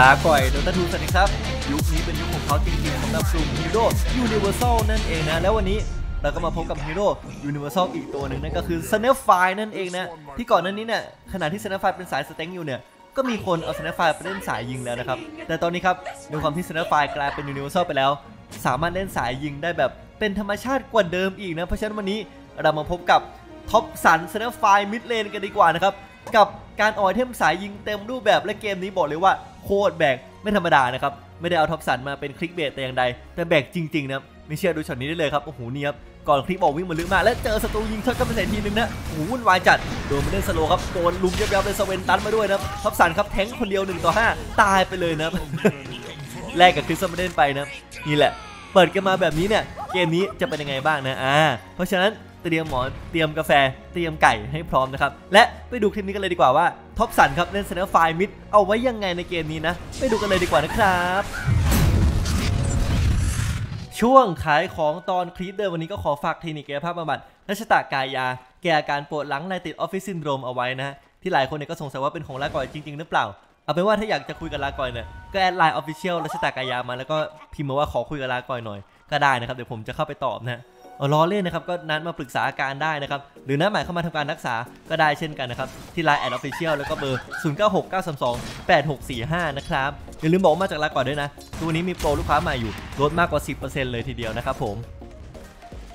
ลาก่อย Dota 2 สวัสดีครับ ยุคนี้เป็นยุคของเขาจริงๆสำหรับกลุ่มฮีโร่ universal นั่นเองนะ แล้ววันนี้เราก็มาพบกับฮีโร่ universal อีกตัวหนึ่งนั่นก็คือ Snapfire นั่นเองนะ ที่ก่อนหน้านี้เนี่ยขณะที่ Snapfire เป็นสาย strength อยู่เนี่ยก็มีคนเอา Snapfire ไปเล่นสายยิงแล้วนะครับ แต่ตอนนี้ครับด้วยความที่ Snapfire กลายเป็น universal ไปแล้ว สามารถเล่นสายยิงได้แบบเป็นธรรมชาติกว่าเดิมอีกนะเพราะฉะนั้นวันนี้เรามาพบกับ Topson Snapfire mid lane กันดีกว่านะครับกับการออยเทมสายยิงเต็มรูปแบบและเกมนี้บอกเลยว่า โคตรแบกไม่ธรรมดานะครับ ไม่ได้เอาท็อปสันมาเป็นคลิกเบสแต่อย่างใด แต่แบกจริงๆนะไม่เชื่อดูช็อตนี้ได้เลยครับ โอ้โหนี่ครับ ก่อนคลิปบอกวิ่งมาลึกมากแล้วเจอศัตรูยิงช็อตกันไปใส่ทีนึงนะโอ้โหวุ่นวายจัด โดนมาเล่นสโลครับ โดนลุมยับๆเลยสเวนตันมาด้วยนะท็อปสันครับแทงคนเดียว1ต่อ5ตายไปเลยนะแลกกับคริสมาเล่นไปนะนี่แหละ เปิดกันมาแบบนี้เนี่ยเกมนี้จะเป็นยังไงบ้างนะอ่าเพราะฉะนั้น เตรียมหมอน เตรียมกาแฟ เตรียมไก่ให้พร้อมนะครับ และไปดูคลิปนี้กันเลยดีกว่าว่า Topson ครับเล่น Snapfire mid เอาไว้ยังไงในเกมนี้นะ ไปดูกันเลยดีกว่านะครับ ช่วงขายของต้นคลิปเดิมวันนี้ก็ขอฝากคลินิกกายภาพบำบัดรัชตากายยา แก้อาการปวดหลังในติดออฟฟิศซินโดรมเอาไว้นะฮะที่หลายคนเนี่ยก็สงสัยว่าเป็นของลาก่อยจริง ๆ หรือเปล่าเอาเป็นว่าถ้าอยากจะคุยกับลาก่อยเนี่ยก็แอด LINE Official รัชตากายามาแล้วก็พิมพ์มาว่าขอคุยกับลาก่อยหน่อยก็ได้นะครับเดี๋ยวผมจะเข้าไปตอบนะ ล้อเล่นนะครับก็นัดมาปรึกษาอาการได้นะครับหรือนัดหมายเข้ามาทำการรักษาก็ได้เช่นกันนะครับที่ไลน์แอด Official แล้วก็เบอร์ 0969328645 นะครับอย่าลืมบอกมาจากลาก่อยด้วยนะตัวนี้มีโปรลูกค้าใหม่อยู่ลดมากกว่า 10%เลยทีเดียวนะครับผม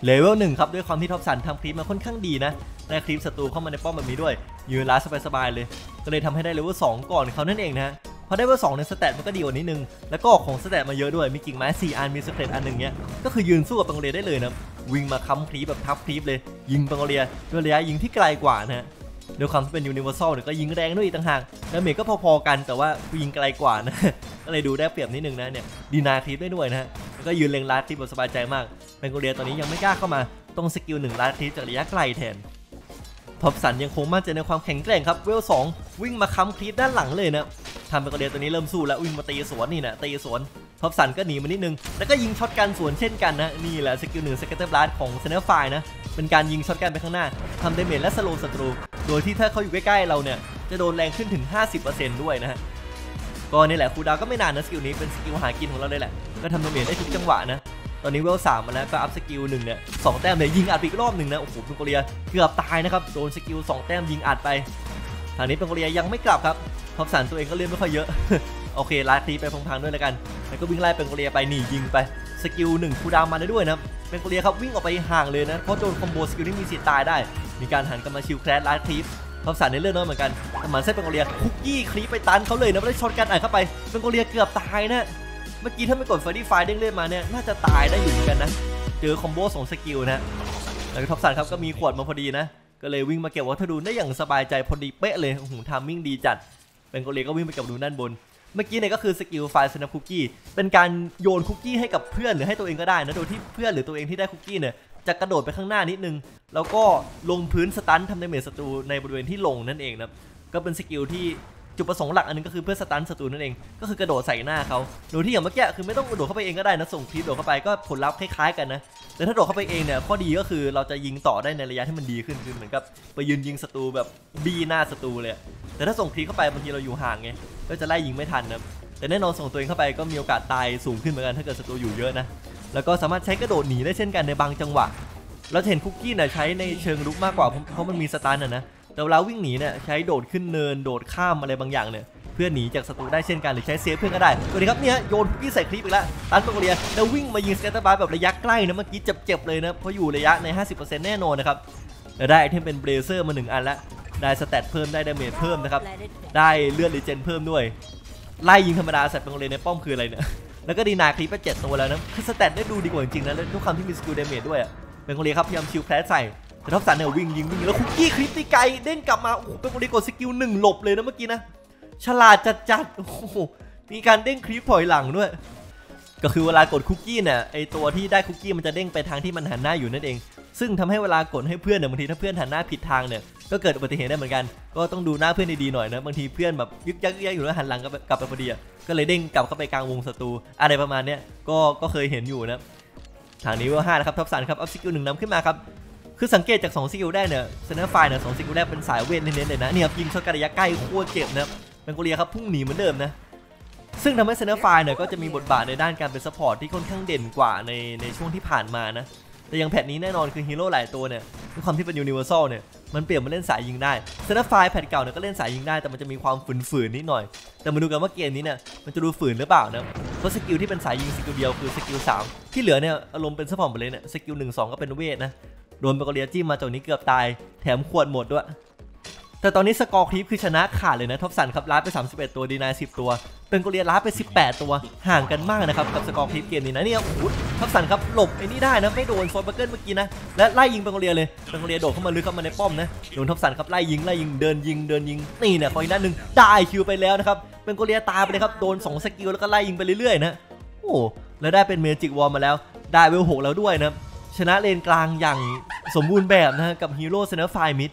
เลเวลหนึ่งครับด้วยความที่ Topson ทำ creep มาค่อนข้างดีนะได้ creep ศัตรูเข้ามาในป้อมแบบนี้ด้วย ยืนล้าสบายๆเลย ก็เลยทำให้ได้เลเวลสองก่อนเขานั่นเองนะพอได้เลเวลสองใน stat มันก็ดีกว่านิดนึง แล้วก็ของ stat มาเยอะด้วยมีกิ่งไม้4อันมี stat อันหนึ่งเนี้ยก็คือยืนสู้กับ Pangolier ได้เลยนะ วิ่งมาค้ำ creep แบบทับ creep เลย ยิง Pangolier ด้วยระยะยิงที่ไกลกว่านะฮะด้วยความที่เป็น universal เนี่ยก็ยิงแรงด้วยอีกต่างหากแล้วเมจก็พอๆกันแต่ว่ากูยิงไกลกว่านะก็เลยดูได้เปรียบนิดนึงนะเนี่ย deny creep ได้ด้วยนะฮะแล้วก็ยืนเล็ง last creep แบบสบายใจมาก Pangolier ตอนนี้ยังไม่กล้าเข้ามาตรงสกิลหนึ่ง last creep จากระยะไกลแทนTopson ยังคงมั่นใจในความแข็งแกร่งครับเวลสองวิ่งมาค้ำ creep ด้านหลังเลยนะทำ Pangolier ตัวนี้เริ่มสู้แล้ววิ่งมาตีสวนนี่นะตีสวน Topson ก็หนีมานิดนึง แล้วก็ยิง shotgun สวนเช่นกันนะ นี่แหละสกิลหนึ่ง Scatterblast ของ Snapfire นะ เป็นการยิง shotgun ไปข้างหน้าทำ damage และ slow ศัตรู โดยที่ถ้าเขาอยู่ใกล้ๆเราเนี่ย จะโดนแรงขึ้นถึง 50%ด้วยนะฮะ ก็นี่แหละ cooldown ก็ไม่นานนะสกิลนี้เป็นสกิลหากินของเราเลยแหละ ก็ทำ damage ได้ทุกจังหวะนะ ตอนนี้เวลสามมาแล้วก็อัพสกิลหนึ่งเนี่ยสองแต้มเลยยิงอัดอีกรอบหนึ่งนะ โอ้โหเป็นโกเรียเกือบตายนะครับ โดนสกิลสองแต้มยิงอัดไป ทางนี้เป็นโกเรียยังไม่กลับครับ ท็อปสันตัวเองก็เล่นไม่ค่อยเยอะ โอเคลาคลีไปพังๆด้วยแล้วกัน แล้วก็วิ่งไล่เป็นโกเรียไปหนียิงไป สกิลหนึ่งคูดาวน์มาได้ด้วยนะเป็นโกเรียครับวิ่งออกไปห่างเลยนะ เพราะโดนคอมโบสกิลนี้มีสิทธิ์ตายได้ มีการหันกลับมาชิลแคลสลาคลีฟท็อปสันในเรื่องน้อยเหมือนกันแต่หมันเส้นเป็นโกเรียคุกกี้คลีปไปตันเขาเลยนะไม่ได้ช็อตกันอ่านเข้าไปเป็นโกเรียเกือบตายนะเมื่อกี้ถ้าไม่กด Faerie Fire เด้งเล่นมาเนี่ยน่าจะตายได้อยู่เหมือนกันนะเจอ combo สองสกิลนะแล้ว Topson ครับก็มีขวดมาพอดีนะก็เลยวิ่งมาเก็บวัตถุดูได้อย่างสบายใจพอดีเป๊ะเลยโอ้โห timing ดีจัด Pangolier ก็วิ่งไปกับดูด้านบน เมื่อกี้เนี่ยก็คือสกิล Firesnap Cookie เป็นการโยนคุกกี้ให้กับเพื่อนหรือให้ตัวเองก็ได้นะโดยที่เพื่อนหรือตัวเองที่ได้คุกกี้เนี่ยจะกระโดดไปข้างหน้านิดนึง แล้วก็ลงพื้น stun ทำ damage ศัตรูในบริเวณที่ลงนั่นเองนะก็เป็นสกิลที่ จุดประสงค์หลักอันนึงก็คือเพื่อสตันศัตรูนั่นเอง ก็คือกระโดดใส่หน้าเขาโดยที่อย่างเมื่อกี้คือไม่ต้องกระโดดเข้าไปเองก็ได้นะ ส่งคลิปโดดเข้าไปก็ผลลัพธ์คล้ายๆกันนะ แต่ถ้าโดดเข้าไปเองเนี่ยข้อดีก็คือเราจะยิงต่อได้ในระยะที่มันดีขึ้นคือเหมือนกับไปยืนยิงศัตรูแบบบีหน้าศัตรูเลย แต่ถ้าส่งคลิปเข้าไปบางทีเราอยู่ห่างไง ก็จะไล่ยิงไม่ทันนะ แต่แน่นอนส่งตัวเองเข้าไปก็มีโอกาสตายสูงขึ้นเหมือนกันถ้าเกิดศัตรูอยู่เยอะนะ แล้วก็สามารถใช้กระโดดหนีได้เช่นกันในบางจังหวะเราเห็นคุกกี้เนี่ยใช้ในเชิงลุกมากกว่าเพราะมันมีสตันนะ แต่เวลาวิ่งหนีเนี่ยใช้โดดขึ้นเนินโดดข้ามอะไรบางอย่างเนี่ยเพื่อหนีจากศัตรูได้เช่นกันหรือใช้เซฟเพื่อนก็ได้สวัสดีครับเนี่ยโยนคุกกี้ใส่คลิปอีกแล้วตันโปรเลียแล้ววิ่งมายิงสเกตเตอร์บาร์แบบระยะใกล้นะเมื่อกี้เจ็บๆเลยนะเพราะอยู่ระยะใน 50%แน่นอนนะครับได้ไอเทมเป็นเบรเซอร์มาหนึ่งอันละได้สเตตเพิ่มได้ดาเมจเพิ่มนะครับได้เลือดรีเจนเพิ่มด้วยไล่ยิงธรรมดาสัตว์เป็นโรงเรียนในป้อมคืออะไรเนี่ยแล้วก็ดีนาคลิปไปเจ็ดตัวแล้วนะคือสเตตได้ดูดีกว่าจริงๆนะแล้วทุกคำที่มีสกิลเดเมจด้วยPangolier ครับพยายาม Shield Crash ใส่ Topson เนี่ยวิ่งยิงวิ่งแล้วคุกกี้ creep ตีไกเด้งกลับมาโอ้โห Pangolier กดสกิลหนึ่งหลบเลยนะเมื่อกี้นะฉลาดจัดจัดโอ้โหมีการเด้ง creep ถอยหลังด้วย ก็คือเวลากดคุกกี้เนี่ยไอตัวที่ได้คุกกี้มันจะเด้งไปทางที่มันหันหน้าอยู่นั่นเอง ซึ่งทำให้เวลากดให้เพื่อนเนี่ยบางทีถ้าเพื่อนหันหน้าผิดทางเนี่ยก็เกิดอุบัติเหตุได้เหมือนกัน ก็ต้องดูหน้าเพื่อนดีๆหน่อยนะบางทีเพื่อนแบบยึกยักยึกยักอยู่แล้วหันหลังกลับไปกลับไปพอดีก็เลยเด้งกลับเข้าไปกลางวงศัตรูอะไรประมาณเนี้ยก็ก็เคยเห็นอยู่นะทางนี้เวลห้านะครับ Topson ครับอัพสกิลหนึ่งนำขึ้นมาครับ คือสังเกตจาก2สกิลแรกเนี่ย Snapfire เนี่ยสองสกิลแรกเป็นสายเวทเน้นๆเลยนะเนี่ยยิง shotgun ระยะใกล้โคตรเจ็บนะครับ Pangolier ครับพุ่งหนีเหมือนเดิมนะซึ่งทำให้ Snapfire เนี่ยก็จะมีบทบาทในด้านการเป็น support ที่ค่อนข้างเด่นกว่าในในช่วงที่ผ่านมานะแต่ยัง patch นี้แน่นอนคือฮีโร่หลายตัวเนี่ยด้วยความที่เป็น universal เนี่ยมันเปลี่ยนมาเล่นสายยิงได้ Snapfire patch เก่าเนี่ยก็เล่นสายยิงได้แต่มันจะมีความฝืนๆนิดหน่อย แต่มาดูกันว่าเกมนี้เนี่ยมันจะดูฝืนหรือเปล่านะเพราะสกิลที่เป็นสายยิงสกิลเดียวคือสกิล3ที่เหลือเนี่ยอารมณ์เป็น support หมดเลยเนี่ยสกิล1 2ก็เป็นเวทนะ โดนแพงโกเลียจิ้มมาจนนี้เกือบตาย แถมขวดหมดด้วย แต่ตอนนี้ score kill คือชนะขาดเลยนะท็อปสันครับล้าไป 31 ตัว deny 10 ตัว แพงโกเลีย last ไป 18 ตัว ห่างกันมากนะครับกับ score kill เกมนี้นะเนี่ยโอ้โหท็อปสันครับหลบไอ้นี่ได้นะไม่โดน Swashbuckle เมื่อกี้นะและไล่ยิงแพงโกเลียเลยแพงโกเลียโดดเข้ามาลึกเข้ามาในป้อมนะโดนท็อปสันครับไล่ยิงไล่ยิงเดินยิงเดินยิงนี่เนี่ยคอยนัดหนึ่งได้ kill ไปแล้วนะครับแพงโกเลียตายไปเลยครับโดนสองสกิลแล้วก็ไล่ยิงไปเรื่อยๆนะโอ้แล้วได้เป็น Magic Wand มาแล้วได้เวลหกแล้วด้วยนะ ชนะเลนกลางอย่างสมบูรณ์แบบนะกับฮีโร่สแนปไฟร์ mid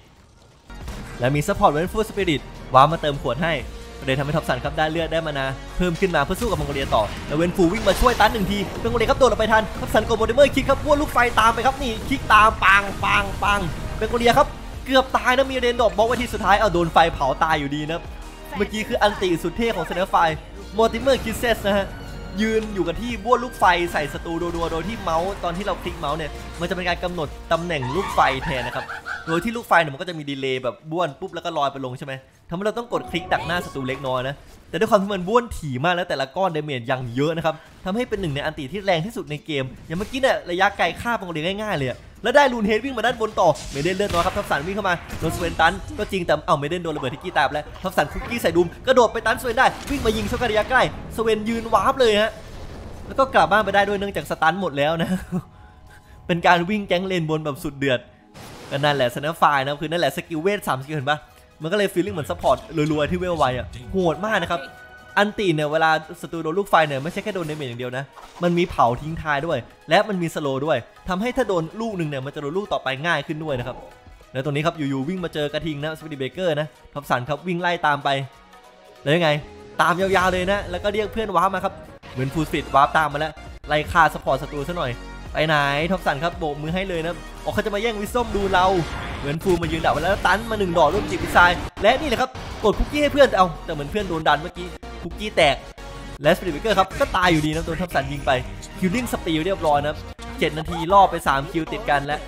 และมี support เวนจ์ฟูลสปิริตวาร์ปมาเติมขวดให้ประเด็นทำให้ท็อปสันครับได้เลือดได้ mana เพิ่มขึ้นมาเพื่อสู้กับแพงโกเลียต่อแล้วเวนจ์ฟูลวิ่งมาช่วยตันหนึ่งทีแพงโกเลียครับโดดออกไปทันท็อปสันกด Mortimer Kisses ครับบ้วนลูกไฟตามไปครับนี่ kiss ตามปังปังปังแพงโกเลียครับเกือบตายนะมีเรนดอกบล็อกไว้ที่สุดท้ายเอาโดนไฟเผาตายอยู่ดีนะเมื่อกี้คืออัลติสุดเท่ของสแนปไฟร์ Mortimer Kisses นะฮะ ยืนอยู่กับที่บ้วนลูกไฟใส่ศัตรูรัวๆโดยที่เมาส์ตอนที่เราคลิกเมาส์เนี่ยมันจะเป็นการกำหนดตำแหน่งลูกไฟแทนนะครับโดยที่ลูกไฟเนี่ยมันก็จะมี delay แบบบ้วนปุ๊บแล้วก็ลอยไปลงใช่ไหมทำให้เราต้องกดคลิกดักหน้าศัตรูเล็กน้อยนะแต่ด้วยความที่มันบ้วนถี่มากแล้วแต่ละก้อน damage ยังเยอะนะครับทำให้เป็นหนึ่งในอัลติที่แรงที่สุดในเกม อย่างเมื่อกี้เนี่ยระยะไกลฆ่าแพงโกเลียง่ายๆเลยอะ แล้วได้ rune haste วิ่งมาด้านบนต่อเมเดนเลือดน้อยครับท็อปสันวิ่งเข้ามาโดนสเวนตันก็จริงแต่เอาเมเดนโดนระเบิดเทคกี้ตายแล้วท็อปสันคุกกี้ใส่ดูมกระโดดไปตันสเวนได้วิ่งมายิงช็อกระยะใกล้สเวนยืนวาร์ปเลยฮะแล้วก็กลับบ้านไปได้ด้วยเนื่องจาก stun หมดแล้วนะเป็นการวิ่ง gank lane บนแบบสุดเดือดก็นั่นแหละสแนปไฟร์นะคือนั่นแหละสกิลเวทสามสกิลเห็นปะมันก็เลย feeling เหมือน support รัวๆที่เวลไวอะโหดมากนะครับ อัลติเนี่ยเวลาศัตรูโดนลูกไฟเนี่ยไม่ใช่แค่โดน damage อย่างเดียวนะ มันมีเผาทิ้งท้ายด้วย และมันมี slow ด้วยทำให้ถ้าโดนลูกหนึ่งเนี่ยมันจะโดนลูกต่อไปง่ายขึ้นด้วยนะครับแล้วตรงนี้ครับอยู่ๆวิ่งมาเจอกระทิงนะสปิริตเบรกเกอร์นะท็อปสันครับวิ่งไล่ตามไปแล้วยังไง ตามยาวๆเลยนะ แล้วก็เรียกเพื่อนวาร์ปมาครับเวนจ์ฟูลสปิริตวาร์ปตามมาแล้วไล่ฆ่า support ศัตรูซะหน่อยไปไหนท็อปสันครับโบกมือให้เลยนะโอ้เขาจะมาแย่ง wisdom rune เรา เวนจ์ฟูลมายืนดักไว้แล้วตันมาหนึ่งดอกร่วมจิบพิซายและนี่แหละครับกดคุกกี้ให้เพื่อนเอาแต่เหมือนเพื่อนโดนดันเมื่อกี้ คุกกี้แตกและสปิริตเบรกเกอร์ครับก็ตายอยู่ดีนะโดนท็อปสันยิงไป killing spree เรียบร้อยนะ7นาทีล่อไป 3 kill ติดกันและ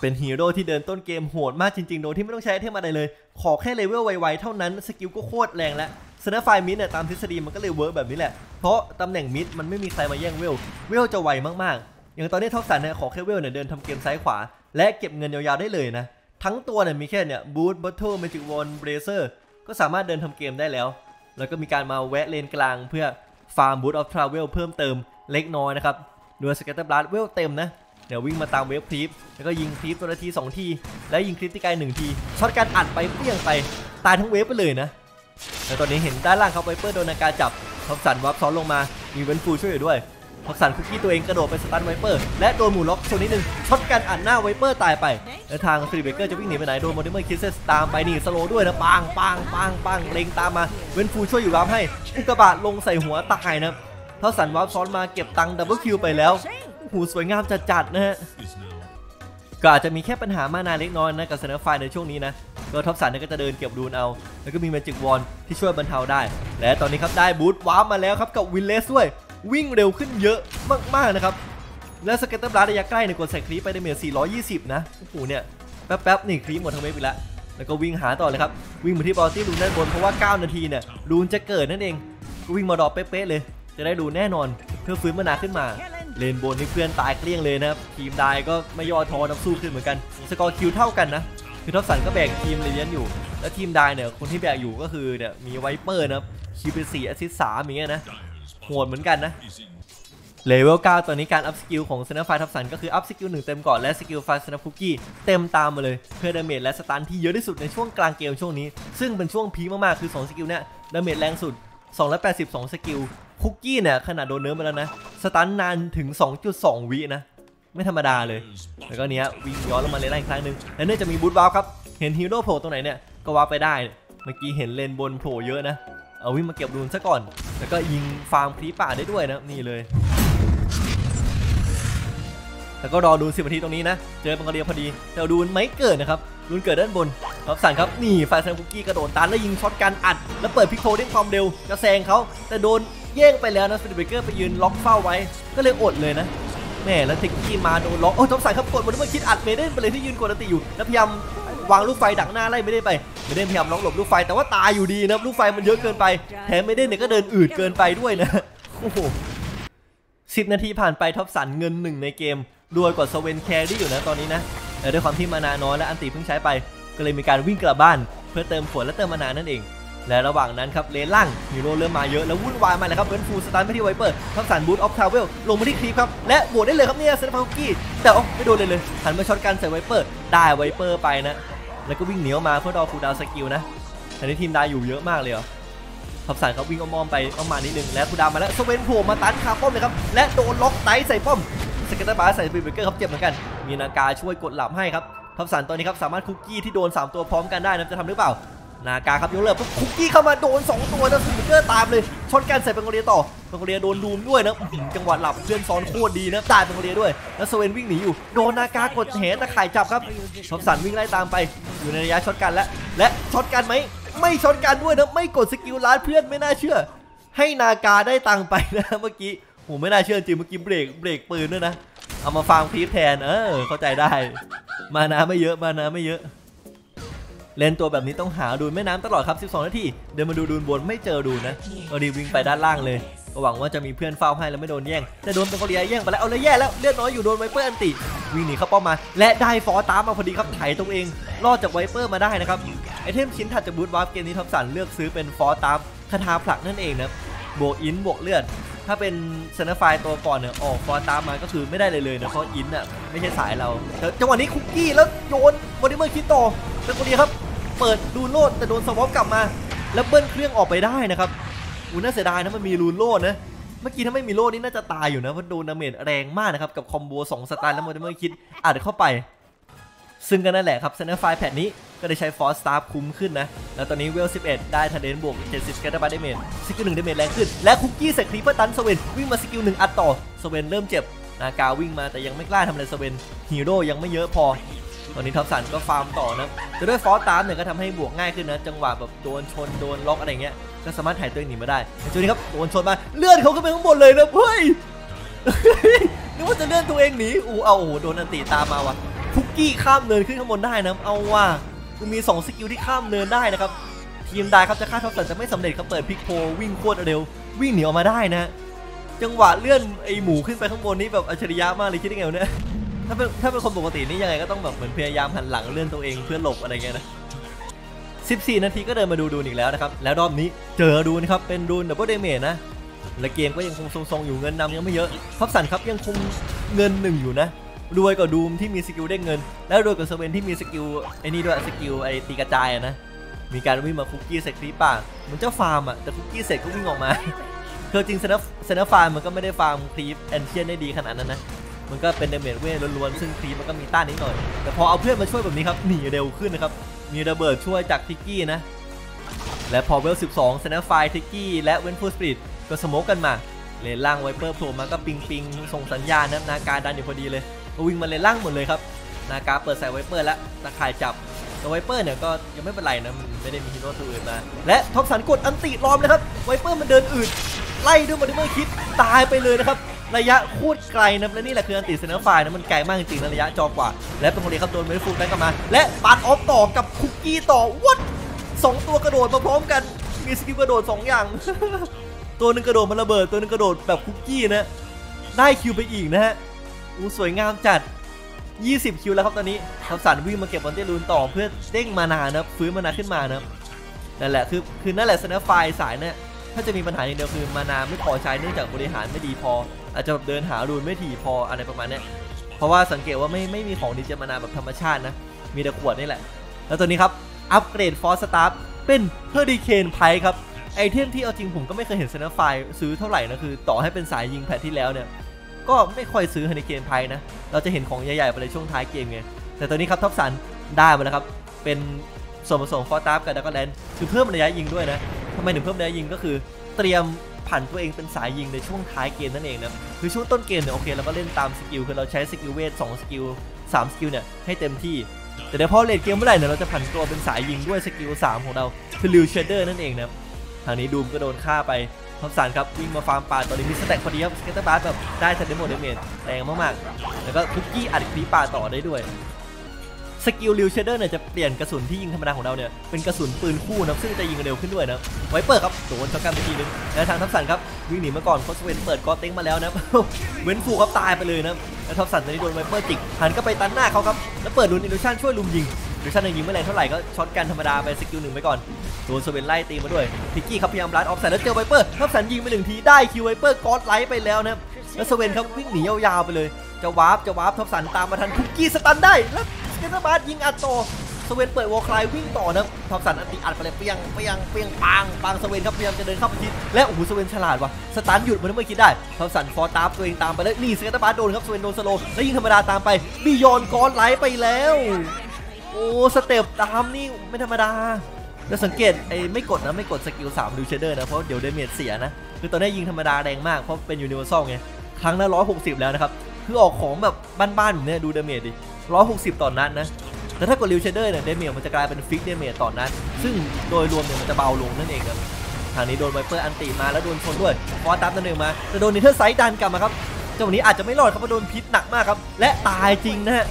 เป็นฮีโร่ที่เดินต้นเกมโหดมากจริงๆ โดยที่ไม่ต้องใช้ item อะไรเลย ขอแค่เลเวลไวๆเท่านั้น สกิลก็โคตรแรงแล้วสแนปไฟร์ mid เนี่ยตามทฤษฎีมันก็เลย work แบบนี้แหละ เพราะตำแหน่ง mid มันไม่มีใครมาแย่งเวล เวลจะไวมากๆ อย่างตอนนี้ท็อปสันเนี่ยขอแค่เวลเนี่ยเดินทำเกมซ้ายขวา และเก็บเงินยาวๆได้เลยนะ ทั้งตัวเนี่ยมีแค่เนี่ย boot bottle Magic Wand Bracerก็สามารถเดินทำเกมได้แล้ว แล้วก็มีการมาแวะเลนกลางเพื่อฟาร์ม Boots of Travel เพิ่มเติมเล็กน้อยนะครับดู Scatterblast เวลเต็มนะเดี๋ยววิ่งมาตาม wave creep แล้วก็ยิง creep ตัวละทีสองที แล้วยิง creep ที่ไกลหนึ่งที shotgun อัดไปเปรี้ยงไปตายทั้ง wave ไปเลยนะแล้วตอนนี้เห็นด้านล่างเขาไปเปิดโดนนาการจับท็อปสันวาร์ปซ้อนลงมามีเวนจ์ฟูลช่วยอยู่ด้วย ท็อปสันคุกกี้ตัวเองกระโดดไป stun ไวเปอร์ และโดนหมู่ล็อกโซนนิดนึง shotgun อัดหน้าไวเปอร์ตายไป แล้วทางสปิริตเบรกเกอร์จะวิ่งหนีไปไหน โดน Mortimer Kisses ตามไปนี่ slow ด้วยนะปังปังปังปังเล็งตามมาเวนจ์ฟูลช่วยอยู่รับให้อุกกาบาตลงใส่หัวตายนะท็อปสันวาร์ปซ้อนมาเก็บตังค์ double kill ไปแล้วหูสวยงามจัดๆนะฮะก็อาจจะมีแค่ปัญหา mana เล็กน้อยนะกับเซนเนอร์ไฟในช่วงนี้นะก็ท็อปสันเนี่ยก็จะเดินเก็บ rune เอา แล้วก็มี Magic Wand ที่ช่วยบรรเทาได้ และตอนนี้ครับได้บูทวาร์ปมาแล้วครับกับ Wind Lace ด้วย วิ่งเร็วขึ้นเยอะมากๆนะครับ และ Scatterblast ระยะใกล้ในกดใส่ creep ไป damage 420 นะโอ้โหเนี่ยแป๊บๆนี่ creep หมดทั้ง wave อีกแล้วแล้วก็วิ่งหาต่อเลยครับ วิ่งมาที่บอลที่ rune ด้านบนเพราะว่า 9 นาทีเนี่ย rune จะเกิดนั่นเองก็วิ่งมา drop เป๊ะๆเลย จะได้ rune แน่นอน เพื่อฟื้น mana ขึ้นมา เลนบนนี่เพื่อนตายเกลี้ยงเลยนะครับ ทีมไดร์ก็ไม่ย่อท้อนับสู้ขึ้นเหมือนกัน score kill เท่ากันนะคือท็อปสันก็แบกทีมเรเดียนต์อยู่ แล้วทีมไดร์เนี่ยคนที่แบกอยู่ก็คือเนี่ยมีไวเปอร์นะครับคิวเป็นสี่แอสซิสสามอย่างเงี้ยนะ โหดเหมือนกันนะเลเวล 9 ตอนนี้การอัพสกิลของสแนปไฟร์ท็อปสันก็คืออัพสกิล1เต็มก่อนและสกิล Firesnap Cookie เต็มตามมาเลย เพื่อ damage และ stun ที่เยอะที่สุดในช่วงกลางเกมช่วงนี้ ซึ่งเป็นช่วง peak มากๆ คือ 2 สกิลเนี่ย damage แรงสุด 282 สกิล คุกกี้เนี่ยขนาดโดนเนื้อมาแล้วนะ stun นานถึง 2.2 วินะ ไม่ธรรมดาเลย แล้วก็เนี้ยวิ่งย้อนลงมาเลนล่างอีกครั้งหนึ่งและเนื่องจากมีบูทวาร์ปครับเห็นฮีโร่โผล่ตรงไหนเนี่ยก็วาไปได้เมื่อกี้เห็นเลนบนโผล่เยอะนะ เอาวิ่งมาเก็บรูนซะก่อน แล้วก็ยิงฟาร์มคลีป่าได้ด้วยนะนี่เลย แล้วก็รอดู10นาทีตรงนี้นะ เจอบังกะเรียพอดีแต่ดูนไม่เกิดนะครับดูนเกิดด้านบนรับสั่นครับนี่ไฟแซงคุกกี้กระโดดตันแล้วยิงช็อตกันอัด แล้วเปิดพิกโทเด้งความเร็วจะแซงเขาแต่โดนแย่งไปแล้วนะสปีดเบรกเกอร์ไปยืนล็อกเฝ้าไว้ ก็เลยอดเลยนะแม่แล้วทิกกี้มาโดนล็อกโอ้ท็อปสันครับกดมันเมื่อคิดอัดเมเดนไปเลยที่ยืนกดอันติอยู่แล้วพยายาม วางลูกไฟดักหน้าไล่ไม่ได้ไปเมเดนพยายามล็อกหลบลูกไฟแต่ว่าตายอยู่ดีนะลูกไฟมันเยอะเกินไปแถมเมเดนเนี่ยก็เดินอืดเกินไปด้วยนะโอ้โหสิบนาทีผ่านไปท็อปสันเงินหนึ่งในเกมรวยกว่าสเวน carry อยู่นะตอนนี้นะแต่ด้วยความที่ mana น้อยและอัลติเพิ่งใช้ไป ก็เลยมีการวิ่งกลับบ้าน เพื่อเติมฝนและเติม mana นั่นเอง และระหว่างนั้นครับเลนล่างฮีโร่เริ่มมาเยอะแล้ววุ่นวายมาเลยครับเวนจ์ฟูล stun ไปที่ไวเปอร์ท็อปสัน Boots of Travel ลงมาที่ creep ครับและบวกได้เลยครับเนี่ย Firesnap Cookieแต่อ๋อไม่โดนเลยเลยหันมา shotgun ใส่ Viper ได้ Viper ไปนะ แล้วก็วิ่งเหนียวมาเพื่อรอฟูดาวสกิลนะแต่ในทีมได้อยู่เยอะมากเลยเหรอ Topson เขาวิ่งอ้อมๆไปอ้อมมานิดนึง แล้ว cooldown มาแล้ว Sven โผล่มาสตันคาป้อมเลยครับ และโดนล็อกไตใส่ป้อม Scatterblast ใส่ Spirit Breaker ครับเจ็บเหมือนกัน มี Naga ช่วยกดหลับให้ครับ Topson ตอนนี้ครับสามารถคุกกี้ที่โดน 3 ตัวพร้อมกันได้นะจะทำหรือเปล่า Naga ครับยกเลิกปุ๊บคุกกี้เข้ามาโดน 2 ตัวนะ Spirit Breaker ตามเลย shotgun ใส่ Pangolier ต่อPangolier โดน Doom ด้วยนะจังหวะหลับเพื่อนซ้อนโคตรดีนะตาย Pangolier ด้วยแล้ว Sven วิ่งหนีอยู่โดน Naga กดเหตะข่ายจับครับ Topson วิ่งไล่ตามไปอยู่ในระยะ shotgun แล้วและ shotgun ไหมไม่ shotgun ด้วยนะไม่กดสกิลล้านเพื่อนไม่น่าเชื่อ ให้ Naga ได้ตังไปนะเมื่อกี้โหไม่น่าเชื่อจริงเมื่อกี้เบรกเบรกปืนด้วยนะเอามาฟาร์ม creep แทนเออเข้าใจได้ mana ไม่เยอะ mana ไม่เยอะ เล่นตัวแบบนี้ต้องหา rune แม่น้ำตลอดครับ 12 นาที เดินมาดูดูนบนไม่เจอดูนะก็ดีวิ่งไปด้านล่างเลยก็หวังว่าจะมีเพื่อนเฝ้าให้แล้วไม่โดนแย่ง แต่โดน Pangolier แย่งไปแล้ว เอาเลยแย่แล้วเลือดน้อยอยู่โดน Viper ulti วิ่งหนีเข้าป้อมมา และได้ Force Staff มาพอดีครับไถตัวเอง รอดจาก Viper มาได้นะครับ ไอเทมชิ้นถัดจากบูทวาร์ปเกมนี้ Topson เลือกซื้อเป็น Force Staff คาถาผลักนั่นเองนะ บวก int บวกเลือด ถ้าเป็น Snapfire ตัวก่อนเนี่ยออก Force Staff มาก็คือไม่ได้เลยเลยนะเพราะ int อะไม่ใช่สายเราแต่จังหวะนี้คุกกี้แล้วโยนMortimer Kisses ต่อ Pangolier ครับ เปิด rune โล่แต่โดน swap กลับมา แล้วเบิ้ลเครื่องออกไปได้นะครับอูน่าเสียดายนะมันมี rune โล่นะเมื่อกี้ถ้าไม่มีโล่นี่น่าจะตายอยู่นะเพราะโดน damage แรงมากนะครับกับคอมโบ2สไตล์แล้ว Mortimer Kisses อัดเข้าไป ซึ่งก็นั่นแหละครับ Snapfire patch นี้ก็ได้ใช้ Force Staff คุ้มขึ้นนะ แล้วตอนนี้ level 11 ได้ talent บวก 70 Scatterblast damage สกิลหนึ่ง damage แรงขึ้น และคุกกี้เสร็จคลีเปอร์สตัน Sven วิ่งมาสกิลหนึ่งอัดต่อ Sven เริ่มเจ็บNaga วิ่งมาแต่ยังไม่กล้าทำอะไร Sven ฮีโร่ยังไม่เยอะพอ ตอนนี้ Topson ก็ฟาร์มต่อนะแต่ด้วย Force Staff เนี่ยก็ทำให้บวกง่ายขึ้นนะ จังหวะแบบโดนชนโดนล็อกอะไรเงี้ย ก็สามารถถ่ายตัวเองหนีมาได้แต่จุดนี้ครับโดนชนมาเลื่อนเขาขึ้นไปข้างบนเลยนะเฮ้ยนึกว่าจะเลื่อนตัวเองหนีอู้เอาโอ้โหโดน ulti ตามมาว่ะคุกกี้ข้ามเนินขึ้นข้างบนได้นะเอาว่ากูมี 2 สกิลที่ข้ามเนินได้นะครับทีมได้ครับจะฆ่า Topson จะไม่สำเร็จครับเปิดพิกโพวิ่งโคตรเร็ว วิ่งหนีออกมาได้นะ จังหวะเลื่อนไอหมูขึ้นไปข้างบนนี้แบบอัจฉริยะมากเลยคิดได้ไงเนี่ย ถ้าเป็นถ้าเป็นคนปกตินี่ยังไงก็ต้องแบบเหมือนพยายามหันหลังเลื่อนตัวเองเพื่อหลบอะไรเงี้ยนะ14 นาทีก็เดินมาดู rune อีกแล้วนะครับ แล้วรอบนี้เจอ rune นะครับ เป็น rune double damage นะ และเกมก็ยังคงทรงๆอยู่เงินนำยังไม่เยอะ Topson ครับยังคงเงินหนึ่งอยู่นะรวยกว่า Doom ที่มีสกิลได้เงิน แล้วรวยกว่า Sven ที่มีสกิลไอ้นี่ด้วยสกิลไอ้ตีกระจายนะ มีการวิ่งมาคุกกี้เสร็จ creep ป่าเหมือนเจ้าฟาร์มอะแต่คุกกี้เสร็จก็วิ่งออกมาคือจริง Snap Snapfire มันก็ไม่ได้ฟาร์ม creep ancient ได้ดีขนาดนั้นนะ มันก็เป็น damage เวทล้วนๆซึ่ง creep มันก็มีต้านนิดหน่อย แต่พอเอาเพื่อนมาช่วยแบบนี้ครับหนีเร็วขึ้นนะครับ มีระเบิดช่วยจาก Techies นะ และพอ level 12 Snapfire Techies และ Vengeful Spirit ก็ smoke กันมา เลนล่าง Viper โผล่มาก็ ping ping ส่งสัญญาณนะ Naga ดันอยู่พอดีเลยก็วิ่งมาเลนล่างหมดเลยครับ นาการเปิดใส่ไวเปอร์แล้วตะข่ายจับแต่ไวเปอร์เนี่ยก็ยังไม่เป็นไรนะมันไม่ได้มีฮีโร่ตัวอื่นมาและท็อปสันกดอันติล้อมเลยครับไวเปอร์มันเดินอืดไล่ด้วยมอนิเมอร์คิดตายไปเลยนะครับ ระยะคตรไกลนะและนี่แหละคืออันติเซนเนอร์ไฟนะมันไกลมากจริงๆนะระยะจอกว่า และเป็นคนเดียครับโดนเมดฟูลแบงกลับมา และปาดออฟต่อกับคุกกี้ต่อวัดสองตัวกระโดดมาพร้อมกันมีสกิลกระโดดสองอย่าง ตัวหนึงกระโดดมันระเบิด ตัวหนึงกระโดดแบบคุกกี้นะ ได้ kill ไปอีกนะฮะอู้สวยงามจัด 20 kill แล้วครับตอนนี้ Topson วิ่งมาเก็บ bottle rune ต่อเพื่อเด้ง mana นะฟื้น mana ขึ้นมานะนั่นแหละคือคือนั่นแหละ Snapfire สายเนี่ย ถ้าจะมีปัญหาอย่างเดียวคือ mana ไม่พอใช้เนื่องจากบริหารไม่ดีพอ อาจจะแบบเดินหา rune ไม่ถี่พออะไรประมาณนี้เพราะว่าสังเกตว่าไม่ไม่มีของ regen mana แบบธรรมชาตินะ มีแต่ขวดนี่แหละ แล้วตัวนี้ครับอัปเกรด Force Staff เป็น Hurricane Pike ครับไอเทมที่เอาจริงผมก็ไม่เคยเห็น Snapfire ซื้อเท่าไหร่นะคือ ต่อให้เป็นสายยิง patch ที่แล้วเนี่ยก็ไม่ค่อยซื้อ Hurricane Pike นะ เราจะเห็นของใหญ่ๆไปในช่วงท้ายเกมไงแต่ตัวนี้ครับ Topson ได้มาแล้วครับเป็นส่วนผสม Force Staff กับ Dragon Lance คือเพิ่มระยะยิงด้วยนะ ทำไมถึงเพิ่มระยะยิงก็คือเตรียมผันตัวเองเป็นสายยิงในช่วงท้ายเกมนั่นเองนะคือช่วงต้นเกมเนี่ยโอเคเราก็เล่นตามสกิลคือเราใช้สกิลเวท2สกิล3สกิลเนี่ยให้เต็มที่ แต่เดี๋ยวพอ late game เมื่อไหร่เนี่ยเราจะผันตัวเป็นสายยิงด้วยสกิล3ของเราคือ Lil' Shredder นั่นเองนะทางนี้ Doom ก็โดนฆ่าไป Topson ครับวิ่งมาฟาร์มป่าตอนนี้มี stack พอดีครับ Scatterblast แบบได้ talent โหมด damage แรงมากๆ แล้วก็คุกกี้อัด creep ป่าต่อได้ด้วย สกิล Lil' Shredder เนี่ยจะเปลี่ยนกระสุนที่ยิงธรรมดาของเราเนี่ยเป็นกระสุนปืนคู่นะซึ่งจะยิงเร็วขึ้นด้วยนะ Viper ครับโดน shotgun ไปทีนึงและทาง Topson ครับวิ่งหนีมาก่อนเพราะ Sven เปิด God's Strength มาแล้วนะ Vengeful ครับตายไปเลยนะแล้ว Topson ตอนนี้โดน Viper จิกหันก็ไปตันหน้าเขาครับแล้วเปิด rune illusion ช่วยรุมยิง illusion ยิงไม่แรงเท่าไหร่ก็ shotgun ธรรมดาไปสกิลหนึ่งไปก่อนโดน Sven ไล่ตีมาด้วยพิกกี้ครับพยายาม Blast Off ใส่แล้วเจอ Viper Topson ยิงไปหนึ่งทีได้ kill Viper godlike ไปแล้วนะแล้ว Sven ครับวิ่งหนียาวๆไปเลย จะวาร์ปจะวาร์ป Topson ตามมาทันคุกกี้สตันได้แล้ว Scatterblast ยิงอัดต่อ Sven เปิด Warcry วิ่งต่อนะ Topson ulti อัดไปเลยเปียงเปียงเปียงปังปัง Sven ครับพยายามจะเดินเข้าไปชิดและโอ้โห Sven ฉลาดว่ะสตันหยุดมันไม่คิดได้ Topson Force Staff ตัวเองตามไปแล้วนี่ Scatterblast โดนครับ Sven โดน slow แล้วยิงธรรมดาตามไปbeyond godlike ไปแล้ว โอ้สเต็ปตามนี่ไม่ธรรมดาแล้วสังเกตไอ้ไม่กดนะไม่กด skill 3 Lil' Shredder นะเพราะเดี๋ยว damage เสียนะคือตอนนี้ยิงธรรมดาแรงมากเพราะเป็น universal ไงครั้งละ160 แล้วนะครับคือออกของแบบบ้านๆแบบเนี้ยดู damage ดิ 160 ต่อนัดนะแต่ถ้ากด Lil' Shredder เนี่ย damage มันจะกลายเป็น fix damage ต่อนัด ซึ่งโดยรวมเนี่ยมันจะเบาลงนั่นเองครับทางนี้โดน Viper ulti มาแล้วโดนชนด้วย Force Staff นั่นเองมาแต่โดน Nether Strike ดันกลับมาครับจังหวะนี้อาจจะไม่รอดครับเพราะโดนพิษหนักมากครับ และตายจริงนะฮะ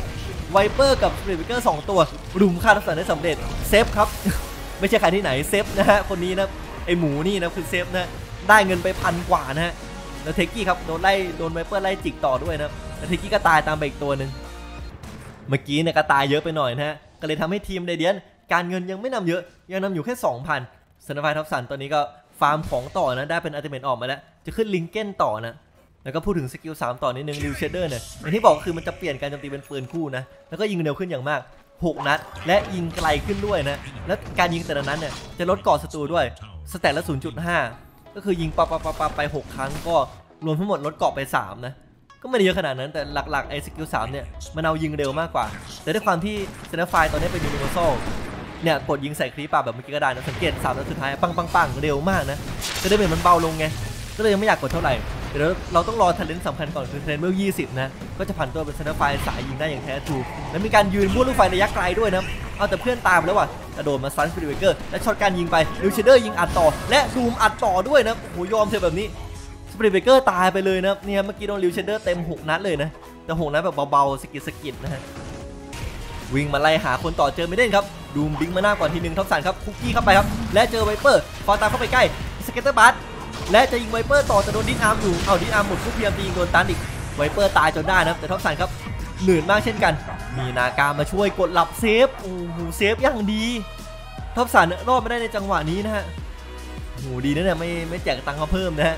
Viper กับ Spirit Breaker สองตัวรุมฆ่าทักษะได้สำเร็จเซฟครับ ไม่ใช่ใครที่ไหนเซฟนะฮะคนนี้นะไอหมูนี่นะคือเซฟนะได้เงินไปพันกว่านะฮะแล้ว Techies ครับโดนไล่โดน Viper ไล่จิกต่อด้วยนะแล้ว Techies ก็ตายตามไปอีกตัวหนึ่ง เมื่อกี้เนี่ยก็ตายเยอะไปหน่อยนะฮะ ก็เลยทำให้ทีม Radiant การเงินยังไม่นำเยอะ ยังนำอยู่แค่ 2,000 Snapfire Topson ตอนนี้ก็ฟาร์มของต่อนะ ได้เป็น Ultimate Orb มาแล้ว จะขึ้น Linken ต่อนะ แล้วก็พูดถึง skill 3ต่อนิดนึง Lil' Shredder เนี่ยอย่างที่บอกคือมันจะเปลี่ยนการโจมตีเป็นปืนคู่นะ แล้วก็ยิงเร็วขึ้นอย่างมาก 6 นัด และยิงไกลขึ้นด้วยนะ และการยิงแต่ละนัดเนี่ยจะลดเกราะศัตรูด้วย stack ละ 0.5 ก็คือยิงปะปะปะปะไป 6 ครั้งก็รวมทั้งหมดลดเกราะไป 3 นะ ก็ไม่ได้เยอะขนาดนั้นแต่หลักๆไอ้ skill 3เนี่ยมันเอายิงเร็วมากกว่า แต่ด้วยความที่ Snapfire ตอนนี้เป็น universalเนี่ยกดยิงใส่ creep ป่าแบบเมื่อกี้ก็ได้นะสังเกต3นัดสุดท้ายปังปังปังเร็วมากนะแต่ damage มันเบาลงไงก็เลยยังไม่อยากกดเท่าไหร่เดี๋ยวเราต้องรอ talent สำคัญก่อนคือ talent เวล 20นะก็จะผันตัวเป็น Snapfire สายยิงได้อย่างแท้ true แล้วมีการยืนบ้วนลูกไฟระยะไกลด้วยนะเอาแต่เพื่อนตามไปแล้วว่ะกระโดดมาชน Spirit Breaker และ shotgun ยิงไป Lil' Shredder ยิงอัดต่อ และ Doom อัดต่อด้วยนะโอ้โหยอมเธอแบบนี้ Spirit Breaker ตายไปเลยนะเนี่ยเมื่อกี้โดน Lil' Shredder เต็ม 6 นัดเลยนะ แต่6นัดแบบเบาๆสะกิดสะกิดนะฮะวิ่งมาไล่หาคนต่อเจอไม่เด่นครับดูมบิงมาหน้าก่อนทีหนึ่งท็อปสันครับคุกกี้เข้าไปครับ และเจอไวเปอร์ฟอตามเข้าไปใกล้สเก็ตเตอร์บัสและจะยิงไวเปอร์ต่อจะโดนดิสอาร์มอยู่เอาดิสอาร์มหมดทุกเพียงตียิงโดนตันอีกไวเปอร์ตายจนได้นะแต่ท็อปสันครับเหนื่อนมากเช่นกัน มีนาการมาช่วยกดหลับเซฟโอ้โหเซฟอย่างดีท็อปสันรอดไมาได้ในจังหวะนี้นะฮะโอ้โหดีนะเนี่ยไม่ไม่แจกตังค์เขาเพิ่มนะฮะ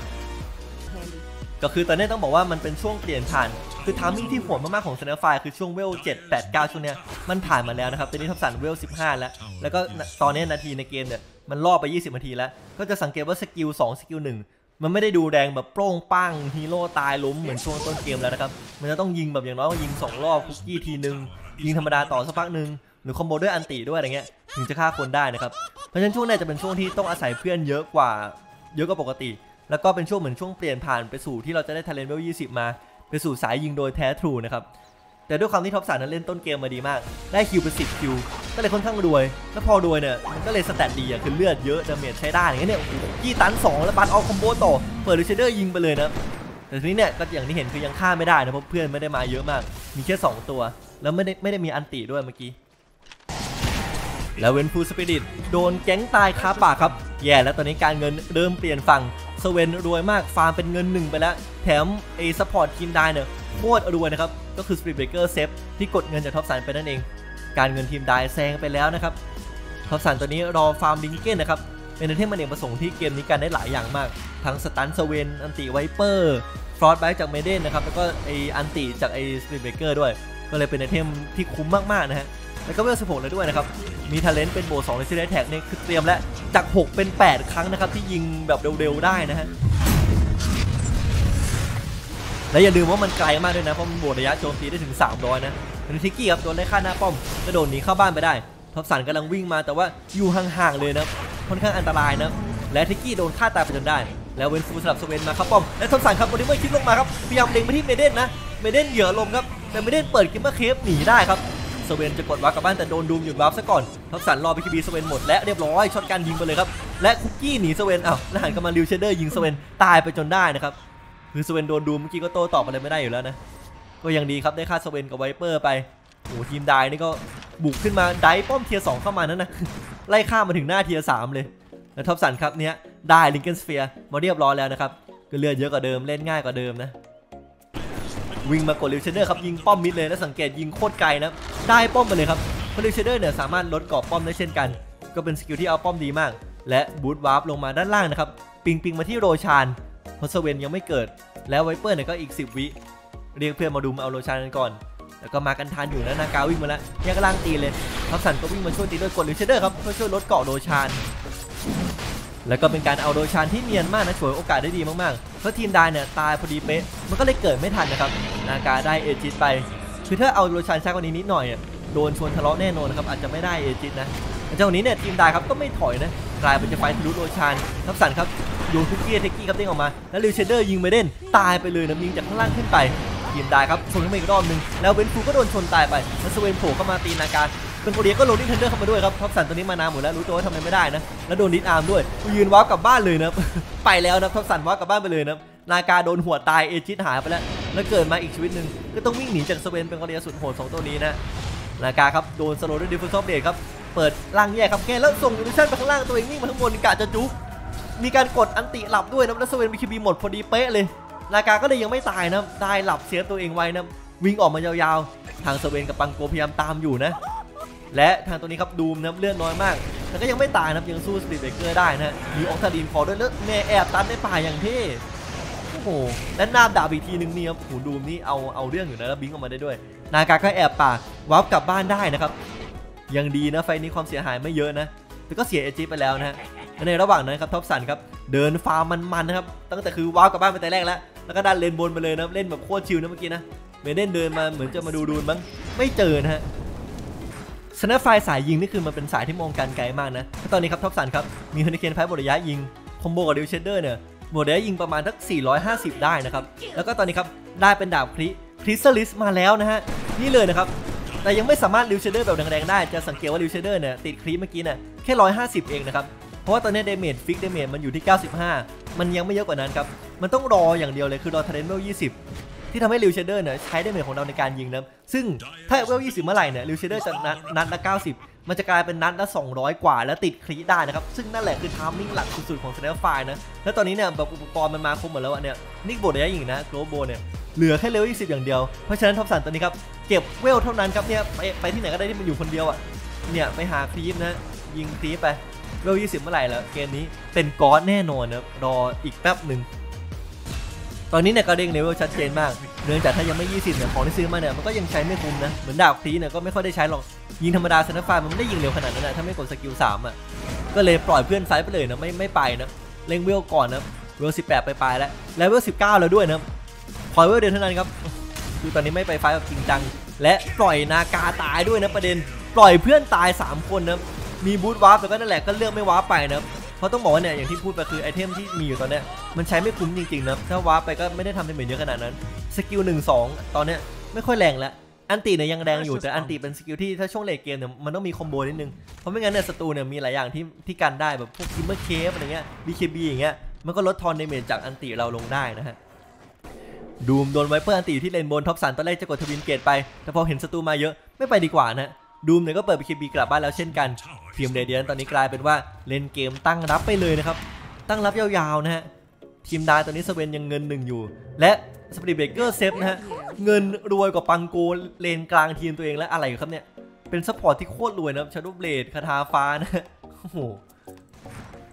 ก็คือตอนนี้ต้องบอกว่ามันเป็นช่วงเปลี่ยนผ่าน คือ timing ที่โหดมากๆของ Snapfire คือช่วงเวล7 8 9 ช่วงเนี้ยมันผ่านมาแล้วนะครับตอนนี้ Topson เวล 15 แล้ว แล้วก็ตอนนี้นาทีในเกมเนี่ยมันล่อไป 20 นาทีแล้ว ก็จะสังเกตว่า skill 2 skill 1มันไม่ได้ดูแรงแบบโปร่งปังฮีโร่ตายล้มเหมือนช่วงต้นเกมแล้วนะครับมันจะต้องยิงแบบอย่างน้อยก็ยิง 2 รอบคุกกี้ทีนึงยิงธรรมดาต่อสักพักหนึ่งหรือคอมโบด้วย ulti ด้วยอะไรเงี้ยถึงจะฆ่าคนได้นะครับเพราะฉะนั้นช่วงนี้จะเป็นช่วงที่ต้องอาศัยเพื่อนเยอะกว่าเยอะกว่าปกติ แล้วก็เป็นช่วงเหมือนช่วงเปลี่ยนผ่านไปสู่ที่เราจะได้ท a เลนเวล20 มา ไปสู่สายยิงโดยแท้ true นะครับ แต่ด้วยความที่ Topson นั้นเล่นต้นเกมมาดีมาก ได้คิวเป็น10คิว ก็เลยค่อนข้างรวย แล้วพอรวยเนี่ย มันก็เลย stat ดีอะคือเลือดเยอะ damage ใช้ได้อย่างเงี้ยเนี่ยโอ้โหคุกกี้ stun 2 แล้ว blast เอาคอมโบต่อ เปิด Lil' Shredder ยิงไปเลยนะ แต่ทีนี้เนี่ยก็อย่างที่เห็นคือยังฆ่าไม่ได้นะเพราะเพื่อนไม่ได้มาเยอะมาก มีแค่ 2 ตัว แล้วไม่ได้ไม่ได้มี ulti ด้วยเมื่อกี้แล้ว Vengeful Spiritโดน gank ตายคาปากครับ แย่แล้วตอนนี้การเงินเริ่มเปลี่ยนฝั่ง Sven รวยมากฟาร์มเป็นเงินหนึ่งไปแล้ว แถมไอ้ support ทีม Dire เนี่ยโคตรรวยนะครับ ก็คือ Spirit Breaker เซฟที่กดเงินจาก Topson ไปนั่นเอง การเงินทีม Dire แซงไปแล้วนะครับ Topson ตัวนี้รอฟาร์ม Linken นะครับเป็น item อเนกประสงค์ที่เกมนี้กันได้หลายอย่างมาก ทั้ง stun Sven ulti Viper Frostbite จาก Maiden นะครับแล้วก็ไอ ulti จากไอ Spirit Breaker ด้วย ก็เลยเป็น itemที่คุ้มมากๆนะฮะแล้วก็เวล16เลยด้วยนะครับ มีท ALENT เป็นโบ2ในซีรีส์แท็กเนี่ยคือเตรียมแล้วจาก 6 เป็น 8 ครั้งนะครับ ที่ยิงแบบเร็วๆได้นะฮะและอย่าลืมว่ามันไกลมากด้วยนะ เพราะมันโบดระยะโจมตีได้ถึง 300 นะเป็นทิกกี้ครับโดนไล่ฆ่าหน้าป้อมกระโดดหนีเข้าบ้านไปได้ท็อปสันกำลังวิ่งมาแต่ว่าอยู่ห่างๆเลยนะค่อนข้างอันตรายนะและทิกกี้โดนฆ่าตายไปจนได้ แล้วเวนฟูสลับสเวนมาครับป้อมและท็อปสันครับบอดี้เมอร์คิดลงมาครับพยายามเล็งไปที่เมเดนนะMaiden เหยื่อลมครับแต่ Maiden เปิด Glimmer Cape หนีได้ครับ Sven จะกดวาร์ปกลับบ้านแต่โดน Doom หยุดวาร์ปซะก่อน Topson รอ BKB Sven หมดและเรียบร้อย shotgun ยิงไปเลยครับและคุกกี้หนี Sven อ้าวแล้วหันกลับมา Lil' Shredder ยิง Sven ตายไปจนได้นะครับคือ Sven โดน Doom เมื่อกี้ก็โต้ตอบอะไรไม่ได้อยู่แล้วนะก็ยังดีครับได้ฆ่า Sven กับ Viper ไปโอ้ทีม Dire นี่ก็บุกขึ้นมาไดป้อม tier 3 เข้ามานั่นนะไล่ข้ามมาถึงหน้า tier 3 เลยแล้ว Topson ครับเนี้ยได้ Linken's Sphere มาเรียบร้อยแล้วนะครับก็เลือดเยอะกว่าเดิมเล่นง่ายกว่าเดิมนะวิ่งมากด Lil' Shredder ครับยิงป้อม mid เลยแล้วสังเกตยิงโคตรไกลนะ ได้ป้อมไปเลยครับ Lil' Shredder เนี่ยสามารถลดเกราะป้อมได้เช่นกัน ก็เป็น skill ที่เอาป้อมดีมาก และ boots วาร์ปลงมาด้านล่างนะครับ ping ping มาที่ Roshan เพราะ Sven ยังไม่เกิด แล้ว Viper เนี่ยก็อีก 10 วิเรียกเพื่อนมาดูมาเอา Roshan กันก่อน แล้วก็มากันทานอยู่นะ Naga วิ่งมาแล้วแยกร่างตีเลย Topson ก็วิ่งมาช่วยตีด้วยกด Lil' Shredder ครับเพื่อช่วยลดเกราะ Roshanแล้วก็เป็นการเอา Roshan ที่เนียนมากนะฉวยโอกาสได้ดีมากๆ เพราะทีม Dire เนี่ยตายพอดีเป๊ะ มันก็เลยเกิดไม่ทันนะครับ Naga ได้ Aegis ไป คือถ้าเอา Roshan ช้ากว่านี้นิดหน่อยโดนชวนทะเลาะแน่นอนนะครับอาจจะไม่ได้ Aegis นะแต่เจ้านี้เนี่ยทีม Dire ครับก็ไม่ถอยนะกลายเป็นจะ fight ทะลุ Roshan Topson ครับโยนคุกกี้ Techies ครับเด้งออกมา แล้ว Lil' Shredder ยิง Maiden ตายไปเลยนะยิงจากข้างล่างขึ้นไปทีม Dire ครับชนขึ้นมาอีกรอบหนึงแล้ว Vengeful ก็โดนชนตายไปแล้ว Sven โผล่เข้ามาตี Nagaเป็นโคเรียก็โดนดิเทนเดอร์เข้ามาด้วยครับท็อปสันตัวนี้มานาหมดแล้วรู้ตัวว่าทำอะไรไม่ได้นะแล้วโดนดิสอาร์มด้วยยืนว้าวกลับบ้านเลยนะไปแล้วนะท็อปสันว้าวกลับบ้านไปเลยนะ นาการโดนหัวตายเอจิตหายไปแล้ว แล้วเกิดมาอีกชีวิตหนึ่งก็ต้องวิ่งหนีจากสเวนเป็นโคเรีสุดโหดสองตัวนี้นะนาการครับโดนสโลว์ด้วยดิฟฟิวซอฟเดทครับเปิดล่างแยกครับแค่แล้วส่งอิลูชันไปข้างล่างตัวเองวิ่งมาข้างบนกะจะจุกมีการกดอันติหลับด้วยนะแล้วสเวนบีคีบีหมดพอดีเป๊ะเลยนาการก็เลยยังไม่ตายนะได้หลับเสียตัวเองไว้นะวิ่งออกมายาวๆ ทางสเวนกับปังโกพยายามตามอยู่นะ และทางตัวนี้ครับดูมนะเลือดน้อยมาก แต่ก็ยังไม่ตายนะยังสู้สปีดเบรกเกอร์ได้นะมีออกซาดินคอด้วยแล้วแม่แอบตันในป่าอย่างเท่ หและหน้าดาบอีกทีนึงเนี่ยหูดูมนี่เอาเอาเรื่องอยู่นะแล้วบิงออกมาได้ด้วย นาการก็แอบป่าวับกลับบ้านได้นะครับ ยังดีนะไฟนี้ความเสียหายไม่เยอะนะแต่ก็เสียเอจิไปแล้วนะฮะในระหว่างนั้นครับท็อปสันครับเดินฟาร์มมันๆนะครับตั้งแต่คือว้าวกลับบ้านไปแต่แรกแล้วแล้วก็ดันเลนบนไปเลยนะเล่นแบบโคตรชิลนะเมื่อกี้นะเมเดนเดินมาเหมือนจะมาดูดูนบ้งไม่เจอนะฮะสนปไฟสายยิงนี่คือมันเป็นสายที่มองการไกลมากนะตอนนี้ครับท็อปสันครับมีเฮนิเคนไพ่บทระยะยิงคอมโบกับดิวเชเดอร์เนี่ย บทระยยิงประมาณทัก 450 ได้นะครับ แล้วก็ตอนนี้ครับ ได้เป็นดาบคริคริสลิสมาแล้วนะฮะ นี่เลยนะครับ แต่ยังไม่สามารถลิวเชเดอร์แบบแรงๆได้ จะสังเกตว่าลิวเชเดอร์เนี่ยติดคริเมื่อกี้เนี่ยแค่ 150 เองนะครับ เพราะว่าตอนนี้ damage fix damage มันอยู่ที่ 95 มันยังไม่เยอะกว่านั้นครับ มันต้องรออย่างเดียวเลยคือรอ talent เวล20 ที่ทำให้ Lil' Shredder เนี่ยใช้ damage ของเราในการยิงนะซึ่งถ้าเวล20เมื่อไหร่เนี่ย Lil' Shredder จะนัดนัดละ90มันจะกลายเป็นนัดละ 200 กว่าแล้วติด crit ได้นะครับ ซึ่งนั่นแหละคือ timing หลักสุดๆของ Snapfire นะ แล้วตอนนี้เนี่ยแบบอุปกรณ์มันมาครบหมดแล้วอะเนี่ยนี่ก็ boost ระยะยิงนะโกลโบเนี่ยเหลือแค่เลเวล20 อย่างเดียว เพราะฉะนั้นท็อปสันตอนนี้ครับ เก็บเวลเท่านั้นครับเนี่ยไปไปที่ไหนก็ได้ที่มันอยู่คนเดียวอะเนี่ยไปหา creep นะยิง creep ไป level 20 เมื่อไหร่แล้วเกมนี้เป็นก้อนแน่นอนนะรออีกแป๊บหนึ่ง ตอนนี้เนี่ยก็เด้งเลเวลชัดเจนมาก เนื่องจากถ้ายังไม่ 20เนี่ยของที่ซื้อมาเนี่ยมันก็ยังใช้ไม่คุ้มนะ เหมือนดาบ crit เนี่ยก็ไม่ค่อยได้ใช้หรอก ยิงธรรมดา Snapfire มันไม่ได้ยิงเร็วขนาดนั้นนะถ้าไม่กด skill 3อะ ก็เลยปล่อยเพื่อน fight ไปเลยนะไม่ไม่ไปนะเล็งเวลก่อนนะเวล18ไปปลายแล้วแล้วเวล19แล้วด้วยนะคอย level เดียวเท่านั้นครับคือตอนนี้ไม่ไป fight แบบจริงจังและปล่อยนากาตายด้วยนะประเด็น ปล่อยเพื่อนตาย 3 คนนะมีบูทวาร์ปแต่ก็นั่นแหละก็เลือกไม่วาร์ปไปนะ เพราะต้องบอกว่าเนี่ยอย่างที่พูดไปคือ item ที่มีอยู่ตอนเนี้ยมันใช้ไม่คุ้มจริงๆนะถ้าวาร์ปไปก็ไม่ได้ทำ damage เยอะขนาดนั้น skill หนึ่งสองตอนเนี้ยไม่ค่อยแรงแล้ว ulti เนี่ยยังแรงอยู่แต่ ulti เป็น skill ที่ถ้าช่วง late game เนี่ยมันต้องมี combo นิดนึงเพราะไม่งั้นเนี่ยศัตรูเนี่ยมีหลายอย่างที่ที่กันได้แบบพวก Glimmer Cape อะไรเงี้ย BKB อย่างเงี้ยมันก็ลดทอน damage จาก ulti เราลงได้นะฮะดูมโดน Viper ulti อยู่ที่เลนบนท็อปสันตอนแรกจะกด Twin Gate ไป แต่พอเห็นศัตรูมาเยอะไม่ไปดีกว่านะ ดูมเนี่ยก็เปิด BKB กลับบ้านแล้วเช่นกันทีม Radiant ตอนนี้กลายเป็นว่าเล่นเกมตั้งรับไปเลยนะครับ ตั้งรับยาวๆนะฮะทีม Dire ตอนนี้สเวนยังเงินหนึ่งอยู่ และ Spirit Breaker เซฟนะฮะเงินรวยกว่าปังโกเลนกลางทีมตัวเองและอะไรครับเนี่ย เป็น support ที่โคตรรวยนะครับ Shard Blade คาถาฟ้านะฮะโอ้โห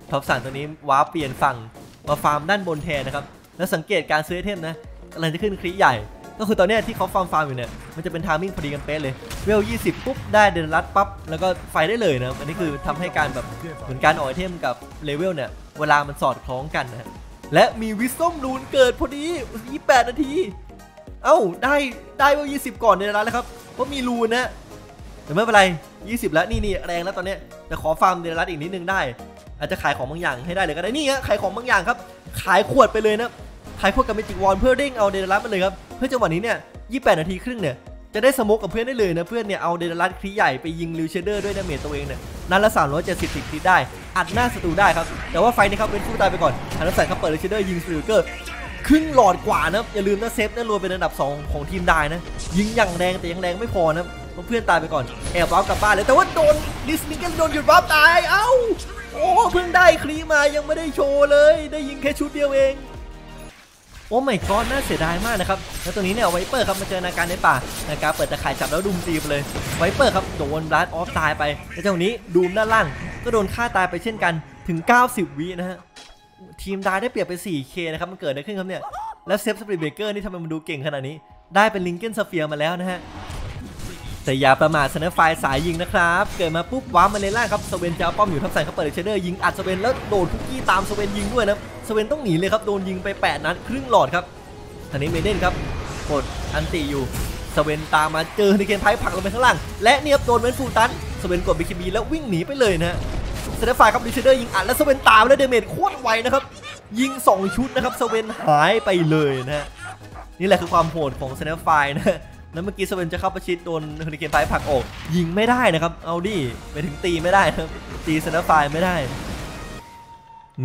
ท็อปสันตัวนี้วาร์ปเปลี่ยนฝั่งมาฟาร์มด้านบนแทนนะครับ แล้วสังเกตการซื้อ item นะกำลังจะขึ้น crit ใหญ่ ก็คือตอนนี้ที่เขา farm farm อยู่เนี่ยมันจะเป็น timing พอดีกันเป๊ะเลยเวล20ปุ๊บได้เดนรัดปั๊บแล้วก็ fight ได้เลยนะอันนี้คือทำให้การแบบเหมือนการออก item กับ level เนี่ยเวลามันสอดคล้องกันนะและมีวิส d อมรูนเกิดพอดี28นาที เอ้าได้ได้เวล20ก่อนเดนรัดแล้วครับเพราะมีรูนนะแต่ไม่เป็นไร 20 แล้วนี่นี่แรงแล้วตอนนี้แต่ขอฟาร์มเดนรัดอีกนิดนึงได้ อาจจะขายของบางอย่างให้ได้เลยก็ได้นี่ฮะขายของบางอย่างครับ ขายขวดไปเลยนะ ขายขวดกับเมจิกวอลเพื่อเร่งเอาเดนรัดมาเลยครับ เพื่อจังหวะนี้เนี่ย 28 นาทีครึ่งเนี่ย จะได้สโมกกับเพื่อนได้เลยนะ เพื่อนเนี่ยเอาเดนลัสคลีใหญ่ไปยิงลิวเชเดอร์ด้วยดาเมจตัวเองเนี่ย นัดละ 370ติดคลิได้ อัดหน้าศัตรูได้ครับ แต่ว่าไฟนี้ครับเป็นผู้ตายไปก่อนฮันนัสสันครับเปิดลิวเชเดอร์ยิงสติลเกอร์ครึ่งหลอดกว่านะอย่าลืมนะเซฟนั่นรวยเป็นอันดับ 2 ของทีมได้นะ ยิงอย่างแรงแต่ยังแรงไม่พอนะเพื่อนตายไปก่อนแอบวาร์ปกลับบ้านเลยแต่ว่าโดนดิสนิกันโดนหยุดวาร์ปตายเอ้าโอ้เพิ่งได้คลีมายังไม่ได้โชว์เลย ได้ยิงแค่ชุดเดียวเอง อ้ไม่กอดน่าเสียดายมากนะครับแล้วตรงนี้เนี่ยไวเปอร์ครับมาเจอนาการในป่านาการเปิดตะข่ายจับแล้วดุมตีไปเลยไวเปอร์ครับโดนบลัดออฟตายไปแล้วเจ้านี้ดูมด้านล่าง ก็โดนฆ่าตายไปเช่นกันถึง 90 วินะฮะทีมดาได้เปรียบไป 4K นะครับมันเกิดอะไรขึ้นครับเนี่ยแล้วเซฟสปริตเบเกอร์นี่ทำไมมันดูเก่งขนาดนี้ ได้เป็นลิงเกนสเฟียร์มาแล้วนะฮะ แต่อย่าประมาทสแนปไฟสายยิงนะครับ เกิดมาปุ๊บว้ามาเลนล่างครับสเวนจะเอาป้อมอยู่ทับใส่เขาเปิดเชเดอร์ยิงอัดสเวนแล้วโดนคุกกี้ตามสเวนยิงด้วยนะสเวนต้องหนีเลยครับโดนยิงไป 8 นัดครึ่งหลอดครับทางนี้เมเดนครับกดอันติอยู่สเวนตามมาเจอเฮนิเคนไพผักลงไปข้างล่าง และเนียบโดนเวนฟูตันสเวนกดบิคิบีแล้ววิ่งหนีไปเลยนะฮะสนปไฟครับดิเชเดอร์ยิงอัดแล้วสเวนตามแล้วเดเมจโคตรไวนะครับยิง 2 ชุดนะครับสเวนหายไปเลยนะฮะนี่แหละคือความโหดของสแนปไฟนะ แล้วเมื่อกี้สเวนจะเข้าประชิดโดนเฮอริเคนไฟผักอกยิงไม่ได้นะครับ เอาดิไปถึงตีไม่ได้นะครับตีสแนปไฟไม่ได้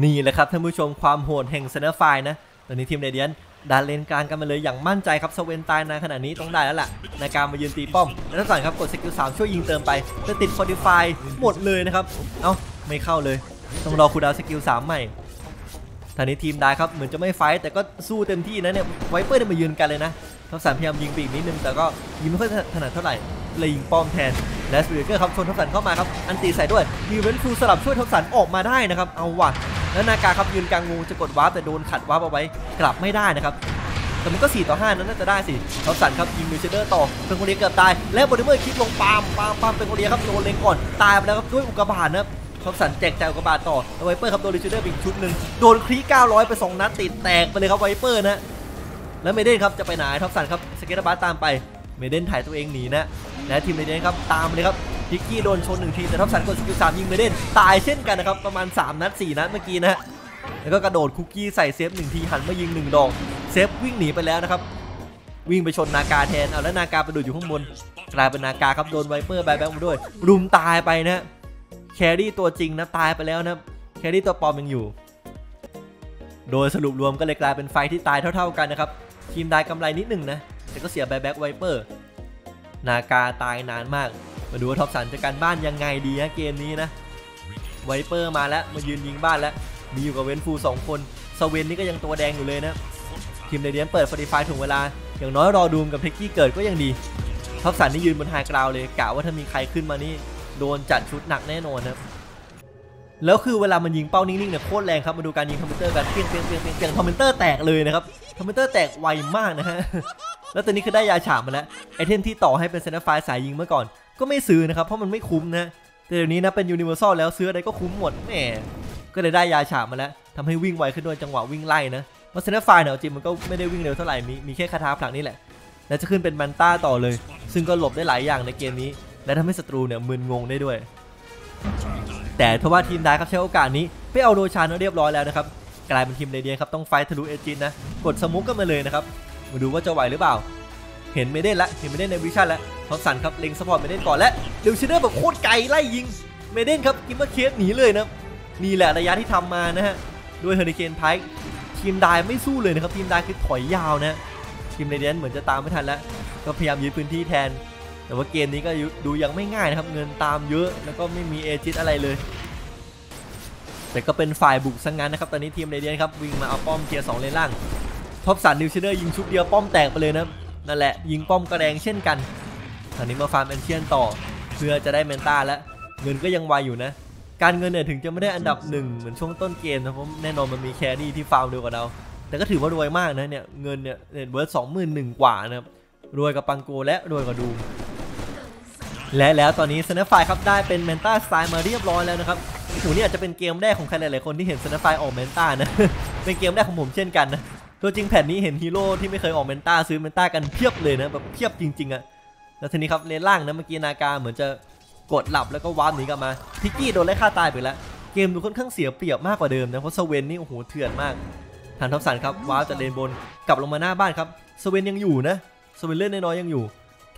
นี่แหละครับท่านผู้ชมความโหดแห่งสแนปไฟนะตอนนี้ทีมเรเดียนดันเลนกลางกันมาเลยอย่างมั่นใจครับสเวนตายนานขนาดนี้ต้องได้แล้วล่ะในการมายืนตีป้อม แล้วก่อนครับกดสกิลสามช่วยยิงเติมไปจะติด Fortify หมดเลยนะครับเอ้าไม่เข้าเลย ต้องรอ cooldown สกิลสามใหม่ทางนี้ทีม Dire ครับเหมือนจะไม่ fight แต่ก็สู้เต็มที่นะเนี่ย Viper เนี่ยมายืนกันเลยนะ Topson พยายามยิงปีกนิดนึงแต่ก็ยิงไม่ค่อยถนัดเท่าไหร่เลยยิงป้อมแทนและ Spirit Breaker ครับชน Topson เข้ามาครับอันตีใส่ด้วยมี Vengeful สลับช่วย Topson ออกมาได้นะครับเอาว่ะแล้ว Naga ครับยืนกลางงูจะกดวาร์ปแต่โดนขัดวาร์ปเอาไว้กลับไม่ได้นะครับแต่มันก็ 4 ต่อ 5 นั้นน่าจะได้สิ Topson ครับยิง Lil' Shredder ต่อ Pangolier เกือบตาย และ Mortimer Kisses ลงปามปามปาม Pangolier ครับโดนเลงก่อนตายไปแล้วครับด้วยอุกกาบาตนะครับ Topson แจกจ่ายอุกกาบาตต่อ Viper ครับโดน Lil' Shredder อีกชุดหนึ่งโดน crit 900 ไป 2 นัดติดแตกไปเลยครับ Viper นะ แล้ว Maiden ครับจะไปไหน Topson ครับ Scatterblast ตามไป Maiden ถ่ายตัวเองหนีนะและทีม Maiden ครับตามเลยครับพิกกี้โดนชนหนึ่งทีแต่ Topson กดสกิลสามยิง Maiden ตายเช่นกันนะครับประมาณ 3 นัด 4 นัดเมื่อกี้นะฮะแล้วก็กระโดดคุกกี้ใส่เซฟหนึ่งทีหันมายิงหนึ่งดอกเซฟวิ่งหนีไปแล้วนะครับวิ่งไปชน Naga แทนเอาแล้ว Naga ไปดูดอยู่ข้างบนกลายเป็น Naga ครับโดน Viper buyback มาด้วย รุมตายไปนะ carry ตัวจริงนะตายไปแล้วนะ carry ตัวปลอมยังอยู่ โดยสรุปรวมก็เลยกลายเป็น fight ที่ตายเท่า ๆกันนะครับ ทีมได้กำไรนิดหนึ่งนะ แต่ก็เสีย buyback Viper Naga ตายนานมาก มาดูว่า Topson จะการบ้านยังไงดีฮะเกมนี้นะ Viper มาแล้วมายืนยิงบ้านแล้ว มีอยู่กับ Vengeful สองคน Sven นี่ก็ยังตัวแดงอยู่เลยนะ ทีม Radiant เปิด Fortify ถึงเวลา อย่างน้อยรอ Doom กับ Techies เกิดก็ยังดี Topson นี่ยืนบน high ground เลยกะว่าถ้ามีใครขึ้นมานี่โดนจัดชุดหนักแน่นอนครับ แล้วคือเวลามันยิงเป้านิ่งๆเนี่ยโคตรแรงครับมาดูการยิงคอมพิวเตอร์กันเปียงเปียงเปียงเปียงเปียงคอมพิวเตอร์แตกเลยนะครับคอมพิวเตอร์แตกไวมากนะฮะแล้วตอนนี้คือได้ Yasha มาแล้วไอเทมที่ต่อให้เป็น Snapfire สายยิงเมื่อก่อน ก็ไม่ซื้อนะครับเพราะมันไม่คุ้มนะแต่เดี๋ยวนี้นะเป็น Universal แล้วซื้ออะไรก็คุ้มหมดแหมก็เลยได้ Yasha มาแล้วทำให้วิ่งไวขึ้นด้วยจังหวะวิ่งไล่นะเพราะ Snapfire เนี่ยเอาจริงมันก็ไม่ได้วิ่งเร็วเท่าไหร่มีมีแค่คาถาผลักนี่แหละแล้วจะขึ้นเป็น Manta ต่อเลย ซึ่งก็หลบได้หลายอย่างในเกมนี้ และทำให้ศัตรูเนี่ยมึนงงได้ด้วย แต่ทว่าทีม Dire ครับใช้โอกาสนี้ไปเอา Roshan เรียบร้อยแล้วนะครับกลายเป็นทีม Radiant ครับต้อง fight ทะลุ Aegis นะกด Smoke กันมาเลยนะครับมาดูว่าจะไหวหรือเปล่า เห็น Maiden ละเห็น Maiden ใน vision แล้ว Topson ครับเล็ง support Maiden ก่อนและ Lil' Shredder แบบโคตรไกลไล่ยิง Maiden ครับ Glimmer Cape หนีเลยนะนี่แหละระยะที่ทำมานะฮะด้วย Hurricane Pike ทีม Dire ไม่สู้เลยนะครับทีม Dire คือถอยยาวนะทีม Radiant เหมือนจะตามไม่ทันแล้ว ก็พยายามยึดพื้นที่แทน แต่ว่าเกมนี้ก็ดูยังไม่ง่ายนะครับ เงินตามเยอะแล้วก็ไม่มี Aegis อะไรเลย แต่ก็เป็นฝ่ายบุกซะงงั้นนะครับ ตอนนี้ทีม Radiant ครับวิ่งมาเอาป้อม tier สองเลนล่างTopson Lil' Shredder ยิงชุดเดียวป้อมแตกไปเลยนะนั่นแหละยิงป้อมกระแดงเช่นกันตอนนี้มาฟาร์ม Ancient ต่อ เพื่อจะได้ Manta แล้วเงินก็ยังไวอยู่นะ การเงินเนี่ยถึงจะไม่ได้อันดับหนึ่งเหมือนช่วงต้นเกมนะเพราะแน่นอนมันมี carry ที่ฟาร์มเร็วกว่าเรา แต่ก็ถือว่ารวยมากนะเนี่ยเงินเนี่ย net worth สองหมื่นหนึ่งกว่านะครับรวยกับ Pango และรวยกับ Doom และแล้วตอนนี้ Snapfire ครับได้เป็น Manta Style มาเรียบร้อยแล้วนะครับโอ้โหนี่อาจจะเป็นเกมแรกของใครหลายๆคนที่เห็น Snapfire ออก Manta นะเป็นเกมแรกของผมเช่นกันนะตัวจริงแผ่นนี้เห็นฮีโร่ที่ไม่เคยออก Manta ซื้อ Manta กันเพียบเลยนะแบบเพียบจริงๆอะแล้วทีนี้ครับเลนล่างนะเมื่อกี้ Naga เหมือนจะกดหลับแล้วก็วาร์ปหนีกลับมาพิกกี้โดนไล่ฆ่าตายไปแล้วเกมดูค่อนข้างเสียเปรียบมากกว่าเดิมนะเพราะ Sven นี่โอ้โหเถื่อนมากทาง Topson ครับวาร์ปจากเลนบนกลับลงมาหน้าบ้านครับ Sven ยังอยู่นะ Sven เล่นน้อยๆยังอยู่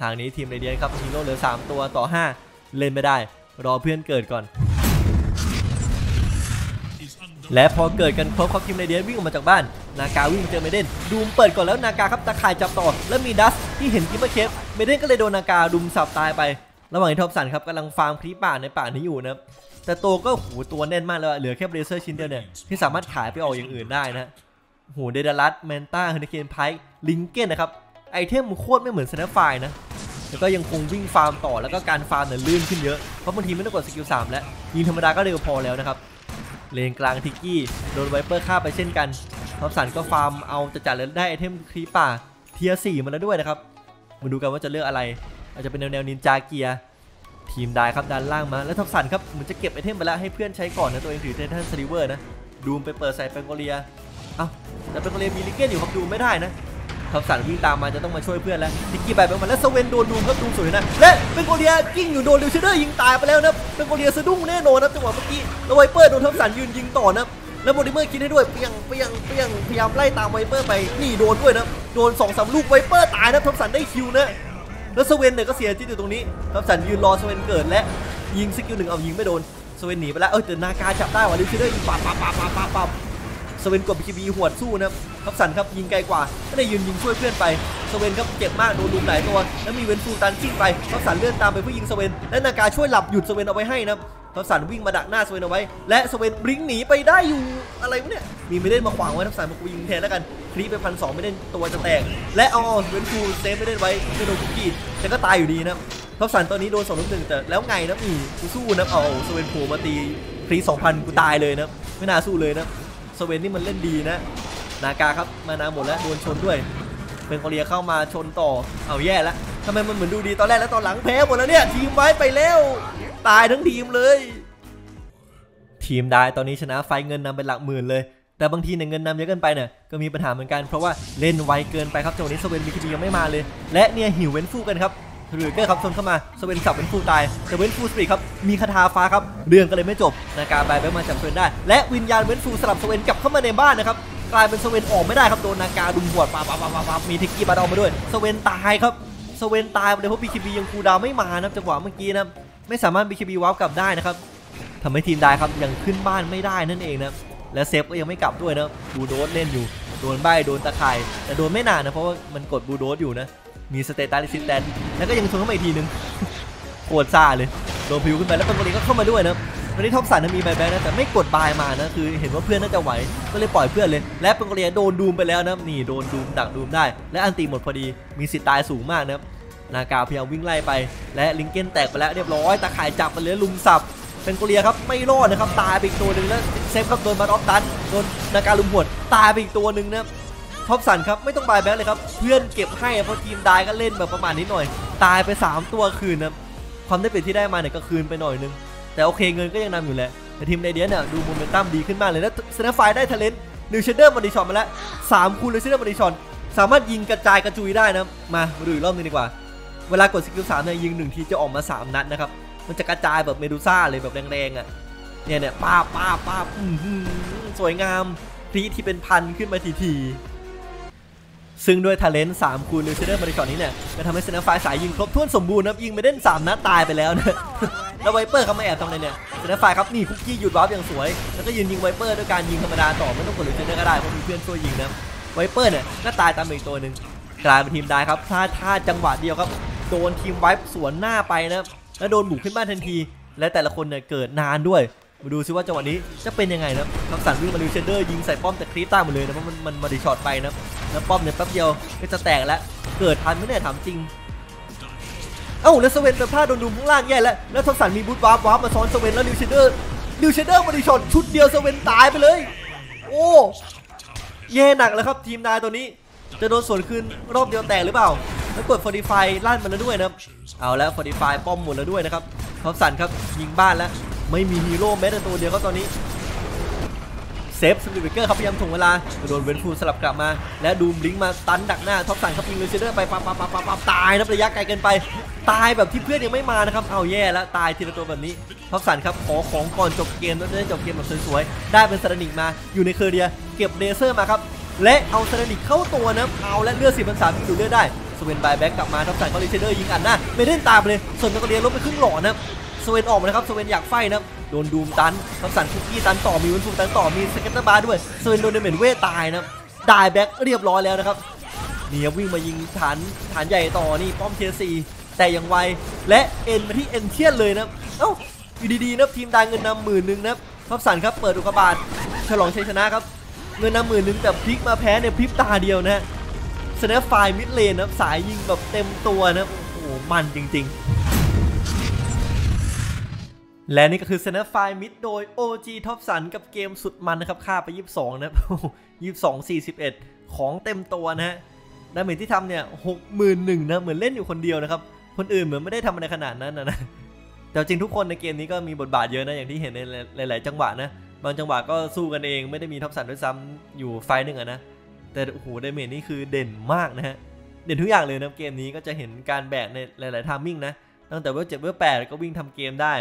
ทางนี้ทีม Radiant ครับฮีโร่เหลือ 3 ตัวต่อ 5 เล่นไม่ได้ รอเพื่อนเกิดก่อน และพอเกิดกันครบครับทีม Radiant วิ่งออกมาจากบ้าน Naga วิ่งเจอ Maiden Doom เปิดก่อนแล้ว Naga ครับตะข่ายจับต่อ แล้วมีดัสที่เห็นกิมเมอร์เคฟเมเดนก็เลยโดนนากาดุมสับตายไประหว่างที่ Topson ครับกำลังฟาร์ม creep ป่าในป่านี้อยู่นะแต่โตก็โหตัวแน่นมากเลยอะเหลือแค่ Bracer ชิ้นเดียวเนี่ยที่สามารถขายไปออกอย่างอื่นได้นะโห Daedalus Manta Hurricane Pike Linken นะครับ ไอเทมโคตรไม่เหมือน Snapfire นะ แล้วก็ยังคงวิ่งฟาร์มต่อแล้วก็การฟาร์มเนี่ยลื่นขึ้นเยอะ เพราะบางทีไม่ต้องกดสกิล3แล้ว ยิงธรรมดาก็เร็วพอแล้วนะครับ เลนกลาง Techies โดน Viper ฆ่าไปเช่นกัน Topson ก็ฟาร์มเอาจะจัดแล้วได้ไอเทม creep ป่า tier สี่มาแล้วด้วยนะครับ มาดูกันว่าจะเลือกอะไร อาจจะเป็นแนวแนว Ninja Gear ทีม Dire ครับด้านล่างมาแล้ว Topson ครับเหมือนจะเก็บไอเทมไปแล้วให้เพื่อนใช้ก่อนนะตัวเองถือ Titan Sliver นะ Doom ไปเปิดใส่ Pangolier เอ้าแต่ Pangolier มี Linken อยู่ครับ Doom ไม่ได้นะ Topson วิ่งตามมาจะต้องมาช่วยเพื่อนแล้ว Techies ไปไปมาแล้ว Sven โดน Doom ครับ Doom สวยนะและ Pangolier กเลิ้งอยู่โดน Lil' Shredder ยิงตายไปแล้วนะ Pangolier สะดุ้งแน่นอนนะจังหวะเมื่อกี้แล้ว Viper โดน Topson ยืนยิงต่อนะแล้ว Mortimer Kisses ให้ด้วยเปียงเปียงเปียงพยายามไล่ตาม Viper ไปนี่โดนด้วยนะโดนสองสามลูก Viper ตายนะ Topson ได้ kill นะแล้ว Sven เนี่ยก็เสียจิตอยู่ตรงนี้ Topson ยืนรอ Sven เกิดและยิงสกิลหนึ่งเอายิงไม่โดน Sven หนีไปแล้วเออแต่ Naga จับได้ว่ะ Lil' Shredder ยิงปับปับปับปับปับปับ Sven กด BKB หวดสู้นะครับ Topson ครับยิงไกลกว่าก็ได้ยืนยิงช่วยเพื่อนไป Sven ครับเจ็บมากโดนรุมหลายตัวแล้วมี Vengeful ตันกลิ้งไปทอมสันเลื่อนตามไปเพื่อยิงสเวนและนาการช่วยหลับหยุดสเวนเอาไว้ให้นะครับสันวิ่งมาดักหน้าสเวนเอาไว้ และสเวนบลิงหนีไปได้อยู่อะไรวะเนี่ยมีไม่เล่นมาขวางไว้ทัพสันมากูยิงแทนแล้วกันคลีไปพันสองไม่เล่นตัวจะแตก และเอาเวนฟูเซฟไม่เล่นไว้ไม่โดนคุกกี้แต่ก็ตายอยู่ดีนะทัพสันตอนนี้โดนสองลูกหนึ่งแต่แล้วไงนะมีกูสู้นะเอาสเวนฟูมาตีคลีสองพันกูตายเลยนะไม่น่าสู้เลยนะ สเวนนี่มันเล่นดีนะ นากาครับมานาหมดแล้วโดนชนด้วย เป็นโคเรียเข้ามาชนต่อเอาแย่แล้วทำไมมันเหมือนดูดีตอนแรกแล้วตอนหลังแพ้หมดแล้วเนี่ยทีมไว้ไปแล้วตายทั้งทีมเลย ทีมได้ตอนนี้ชนะไฟเงินนำเป็นหลักหมื่นเลยแต่บางทีเนี่ยเงินนำเยอะเกินไปเนี่ยก็มีปัญหาเหมือนกันเพราะว่าเล่นไวเกินไปครับจังหวะนี้สเวนบีคีบียังไม่มาเลย และเนี่ยหิวเว้นฟูกันครับ หรือเกอร์ครับชนเข้ามาสเวนสับเว้นฟูตายแต่เวนฟูสปีดครับมีคาถาฟ้าครับเรื่องก็เลยไม่จบนาการบายไปมาจับสเวนได้ และวิญญาณเวนฟูสลับสเวนกลับเข้ามาในบ้านนะครับกลายเป็นสเวนออกไม่ได้ครับโดนนาการดุมบวดปาปาปาปาปามีทิกกี้บาดอมมาด้วยสเวนตายครับสเวนตายไปเลยเพราะบีคีบียังคูดาวไม่มานะครับจังหวะเมื่อกี้นะไม่สามารถบีคีบีวาร์ปกลับได้นะครับทำให้ทีมได้ครับยังขึ้นบ้านไม่ได้นั่นเองนะและเซฟก็ยังไม่กลับด้วยนะบูโดสเล่นอยู่โดนใบโดนตะข่ายแต่โดนไม่นานนะเพราะว่ามันกดบูโดสอยู่นะ มีสเตตัสซิสแตนแล้วก็ยังชนเข้ามาอีกทีนึงปวดซ่าเลยโดนพิวขึ้นไปแล้วเป็นคนนี้ก็เข้ามาด้วยนะตอนนี้ท็อปสันนะมีใบแบนะแต่ไม่กดบายมานะคือเห็นว่าเพื่อนน่าจะไหวก็เลยปล่อยเพื่อนเลย และเป็นคนนี้โดนดูมไปแล้วนะนี่โดนดูมดักดูมได้ และอันตีหมดพอดีมีสิทธิ์ตายสูงมากนะนากาพยายามวิ่งไล่ไป และลิงเกนแตกไปแล้วเรียบร้อยตาข่ายจับไปเลยลุมสับเป็นโกเลียครับไม่รอดนะครับตายไปอีกตัวหนึ่งแล้วเซฟครับโดนมาออฟตันโดนนาการลุมหวดตายไปอีกตัวหนึ่งนะ ท็อปสันครับไม่ต้องบายแบ็คเลยครับ เพื่อนเก็บให้เพราะทีมได้ก็เล่นแบบประมาณนี้หน่อย ตายไป 3 ตัวคืนนะความได้เปรียบที่ได้มาเนี่ยก็คืนไปหน่อยนึง แต่โอเคเงินก็ยังนำอยู่แหละแต่ทีม Radiant เนี่ยดูโมเมนตัมดีขึ้นมากเลยแล้ว Snapfire ได้ talent Lil' Shredder multishot มาแล้ว3คูณเลย Shredder multishot สามารถยิงกระจายกระจุยได้นะมาดูอีกรอบนึงดีกว่า เวลากด skill สามเนี่ยยิงหนึ่งทีจะออกมาสามนัดนะครับมันจะกระจายแบบเมดูซ่าเลยแบบแรงๆอะเนี่ยเนี่ยป้าป้าป้าอื้อหือสวยงามพรีที่เป็นพันขึ้นมาทีที ซึ่งด้วย talent 3คูณ Lil' Shredder multishot นี้เนี่ยจะทำให้ Snapfire สายยิงครบถ้วนสมบูรณ์นะยิงไปเด่น3นัดตายไปแล้วนะแล้ว Viper เข้ามาแอบทำอะไรเนี่ย Snapfire ครับนี่คุกกี้หยุดวาร์ปอย่างสวย แล้วก็ยืนยิง Viper ด้วยการยิงธรรมดาต่อไม่ต้องกด Lil' Shredder ก็ได้เพราะมีเพื่อนช่วยยิงนะ Viper เนี่ยก็ตายตามอีกตัวหนึ่งกลายเป็นทีม Dire ครับถ้าถ้าจังหวะเดียวครับโดนทีม wipe สวนหน้าไปนะแล้วโดนบุกขึ้นบ้านทันที และแต่ละคนเนี่ยเกิดนานด้วย มาดูซิว่าจังหวะนี้จะเป็นยังไงนะ Topson วิ่งมา Lil' Shredder ยิงใส่ป้อมแต่ creep ตายหมดเลยนะเพราะมันมัน multishot ไปนะแล้วป้อมเนี่ยแป๊บเดียวก็จะแตกแล้วเกิดทันไหมเนี่ยถามจริงเอ้าแล้ว Sven เป็นพลาดโดน Doom ข้างล่างแย่แล้วแล้ว Topson มีบูทวาร์ปวาร์ปมาซ้อน Sven แล้ว Lil' Shredder Lil' Shredder multishot ชุดเดียว Sven ตายไปเลย โอ้แย่หนักแล้วครับทีม Dire ตอนนี้ จะโดนสวนคืนรอบเดียวแตกหรือเปล่าแล้วกด fortify ลั่นมันแล้วด้วยนะเอาแล้ว fortify ป้อมหมดแล้วด้วยนะครับ Topson ครับยิงบ้านแล้ว ไม่มีฮีโร่แม้แต่ตัวเดียวครับตอนนี้เซฟสปิริตเกอร์ครับพยายามถ่วงเวลาโดนเวนฟูสลับกลับมา และดูมลิงมาตันดักหน้าท็อปสันครับยิงเลเซเดอร์ไปปั๊บปั๊บปั๊บปั๊บตายนะระยะไกลเกินไป ตายแบบที่เพื่อนยังไม่มานะครับเอาแย่แล้วตายทีละตัวแบบนี้ท็อปสันครับขอของก่อนจบเกมแล้วได้จบเกมแบบสวยๆได้เป็นสตานิกมาอยู่ในเคอร์เดียเก็บเลเซอร์มาครับและเอาสตานิกเข้าตัวนะเอาและเลือดสิบพันสามที่ดูเลือดได้สเวนบายแบ็กกลับมาท็อปสันก็รีเชเดอร์ยิงอัดหน้าเมเดนตามเลยส่วนนักเรียนลบไปครึ่งหล่อนะ สเวนออกมานะครับสเวนอยากไฟนะโดนดูมตันท็อปสันคุกกี้ตันต่อมีวันฟูตันต่อมีสเก็ตเตอร์บาร์ด้วยสเวนโดนเดเมนเวตายนะได้แบ็กเรียบร้อยแล้วนะครับเนี่ครับวิ่งมายิงฐานฐานใหญ่ต่อนี่ป้อมเทียซีแต่ยังไวและเอ็นมาที่เอ็นเทียนเลยนะเอ้าอยู่ดีๆนะทีมได้เงินนำหมื่นหนึ่งนะครับท็อปสันครับเปิดอุกบาตฉลองชัยชนะครับเงินนำหมื่นหนึ่งแต่พลิกมาแพ้ในพริบตาเดียวนะสแนปไฟมิดเลนนะสายยิงแบบเต็มตัวนะโอ้โหมันจริง ๆ และนี่ก็คือสแนปไฟมิดโดย OG ท็อปสันกับเกมสุดมันนะครับฆ่าไป 22 นะครับ22 41 ของเต็มตัวนะฮะ damage ที่ทำเนี่ย61,000นะเหมือนเล่นอยู่คนเดียวนะครับ คนอื่นเหมือนไม่ได้ทำอะไรขนาดนั้นนะแต่จริงทุกคนในเกมนี้ก็มีบทบาทเยอะนะอย่างที่เห็นในหลาย ๆ จังหวะนะบางจังหวะก็สู้กันเองไม่ได้มี Topson ด้วยซ้ำอยู่ fight หนึ่งอะนะแต่โอ้โห damage นี่คือเด่นมากนะฮะเด่นทุกอย่างเลยนะเกมนี้ก็จะเห็นการแบกในหลาย ๆ timing นะตั้งแต่เวลเจ็ดเวลแปดก็วิ่งทำเกมได้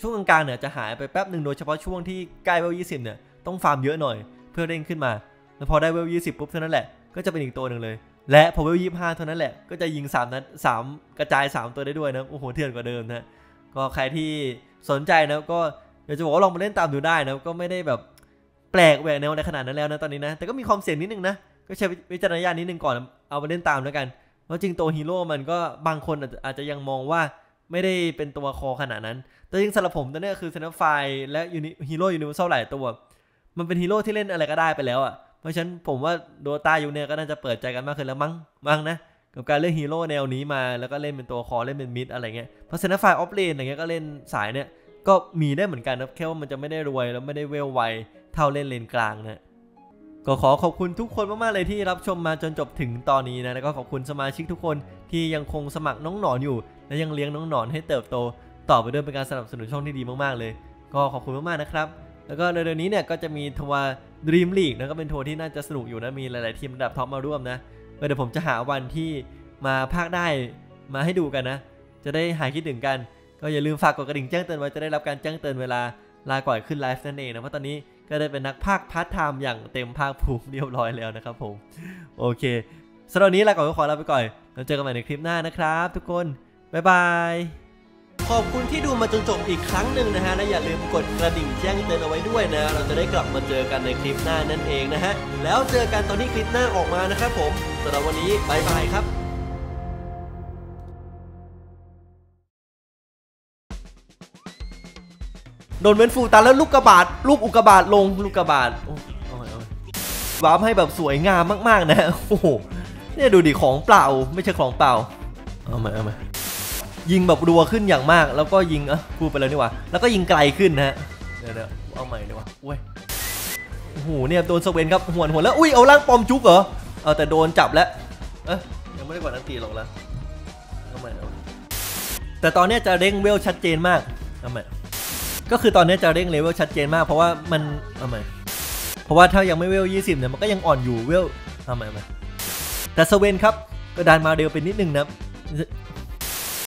ช่วงกลางๆเนี่ยจะหายไปแป๊บหนึ่งโดยเฉพาะช่วงที่ใกล้เวลยี่สิบเนี่ยต้องฟาร์มเยอะหน่อยเพื่อเร่งขึ้นมา แล้วพอได้เวลยี่สิบปุ๊บเท่านั้นแหละก็จะเป็นอีกตัวหนึ่งเลย และพอเวลยี่ห้าเท่านั้นแหละก็จะยิง3นัดสามกระจาย3ตัวได้ด้วยนะโอ้โหเถื่อนกว่าเดิมนะก็ใครที่สนใจนะก็อยากจะบอกว่าลองมาเล่นตามดูได้นะก็ไม่ได้แบบแปลกแหวกแนวในขนาดนั้นแล้วนะตอนนี้นะแต่ก็มีความเสี่ยงนิดนึงนะก็ใช้วิจารณญาณนิดนึงก่อนเอามาเล่นตามแล้วกันเพราะจริงตัวฮีโร่มันก็บางคนอาจจะยังมองว่า ไม่ได้เป็นตัว core ขนาดนั้น แต่จริงสำหรับผมตอนนี้คือ Snapfire และฮีโร่ universal หลายตัว มันเป็นฮีโร่ที่เล่นอะไรก็ได้ไปแล้วอะ เพราะฉะนั้นผมว่า Dota อยู่เนี่ยก็น่าจะเปิดใจกันมากขึ้นแล้วมั้ง มั้งนะ กับการเล่นฮีโร่แนวนี้มาแล้วก็เล่นเป็นตัว core เล่นเป็น mid อะไรเงี้ย เพราะ Snapfire offlane อะไรเงี้ยก็เล่นสายเนี่ยก็มีได้เหมือนกันนะแค่ว่ามันจะไม่ได้รวยแล้วไม่ได้เวลไวเท่าเล่นเลนกลางนะก็ขอขอบคุณทุกคนมากๆเลยที่รับชมมาจนจบถึงตอนนี้นะแล้วก็ขอบคุณสมาชิกทุกคน ที่ยังคงสมัครน้องหนอนอยู่ และยังเลี้ยงน้องหนอนให้เติบโต ต่อไปด้วยเป็นการสนับสนุนช่องที่ดีมากๆเลย ก็ขอบคุณมากๆนะครับ แล้วก็เร็วๆนี้เนี่ยก็จะมีทัวร์ Dream League นะก็เป็นทัวร์ที่น่าจะสนุกอยู่นะมีหลายๆทีมระดับท็อปมาร่วมนะเดี๋ยวผมจะหาวันที่มาพากย์ได้มาให้ดูกันนะ จะได้หายคิดถึงกัน ก็อย่าลืมฝากกดกระดิ่งแจ้งเตือนไว้จะได้รับการแจ้งเตือนเวลาลาก่อยขึ้นไลฟ์นั่นเองนะเพราะตอนนี้ก็ได้เป็นนักพากย์ทไทม์อย่างเต็มภาคภูมิเรียบร้อยแล้วนะครับผม โอเค สำหรับวันนี้ลาก่อยก็ขอลาไปก่อน แล้วเจอกันใหม่ในคลิปหน้านะครับ ทุกคน บ๊ายบายขอบคุณที่ดูมาจนจบอีกครั้งหนึ่งนะฮะ และอย่าลืมกดกระดิ่งแจ้งเตือนเอาไว้ด้วยนะ เราจะได้กลับมาเจอกันในคลิปหน้านั่นเองนะฮะ แล้วเจอกันตอนที่คลิปหน้าออกมานะครับผมสำหรับวันนี้บายบายครับโดนเว้นฟูตันแล้วลูกกระบาดลูกอุกกาบาตลงลูกกระบาดโอ้เอาใหม่เอาใหม่วาร์ปให้แบบสวยงามมากๆนะ โอ้โห เนี่ยดูดิของเปล่าไม่ใช่ของเปล่าเอาม่เอาม่ยิงแบบรัวขึ้นอย่างมาก แล้วก็ยิงอะพูดไปแล้วนี่ว่าแล้วก็ยิงไกลขึ้นนะฮะเดี๋ยวเดี๋ยวเอาใหม่ดีกว่าอุ้ยโอ้โหเนี่ยโดนสเวนครับหวนหวนแล้วอุ้ยเอาล่างปอมจุกเหรอเอาแต่โดนจับแล้วเอ้ยยังไม่ได้กดนันตีหรอกแล้วเอาใหม่เอาแต่ตอนนี้จะเร่งเวลชัดเจนมากเอาใหม่ก็คือตอนนี้จะเร่งเลเวลชัดเจนมาก เพราะว่ามันเอาใหม่เพราะว่าถ้ายังไม่เวล20เนี่ยมันก็ยังอ่อนอยู่เวลเอาใหม่เอาใหม่ แต่สเวนครับก็ดันมาเร็วไปนิดนึงนะ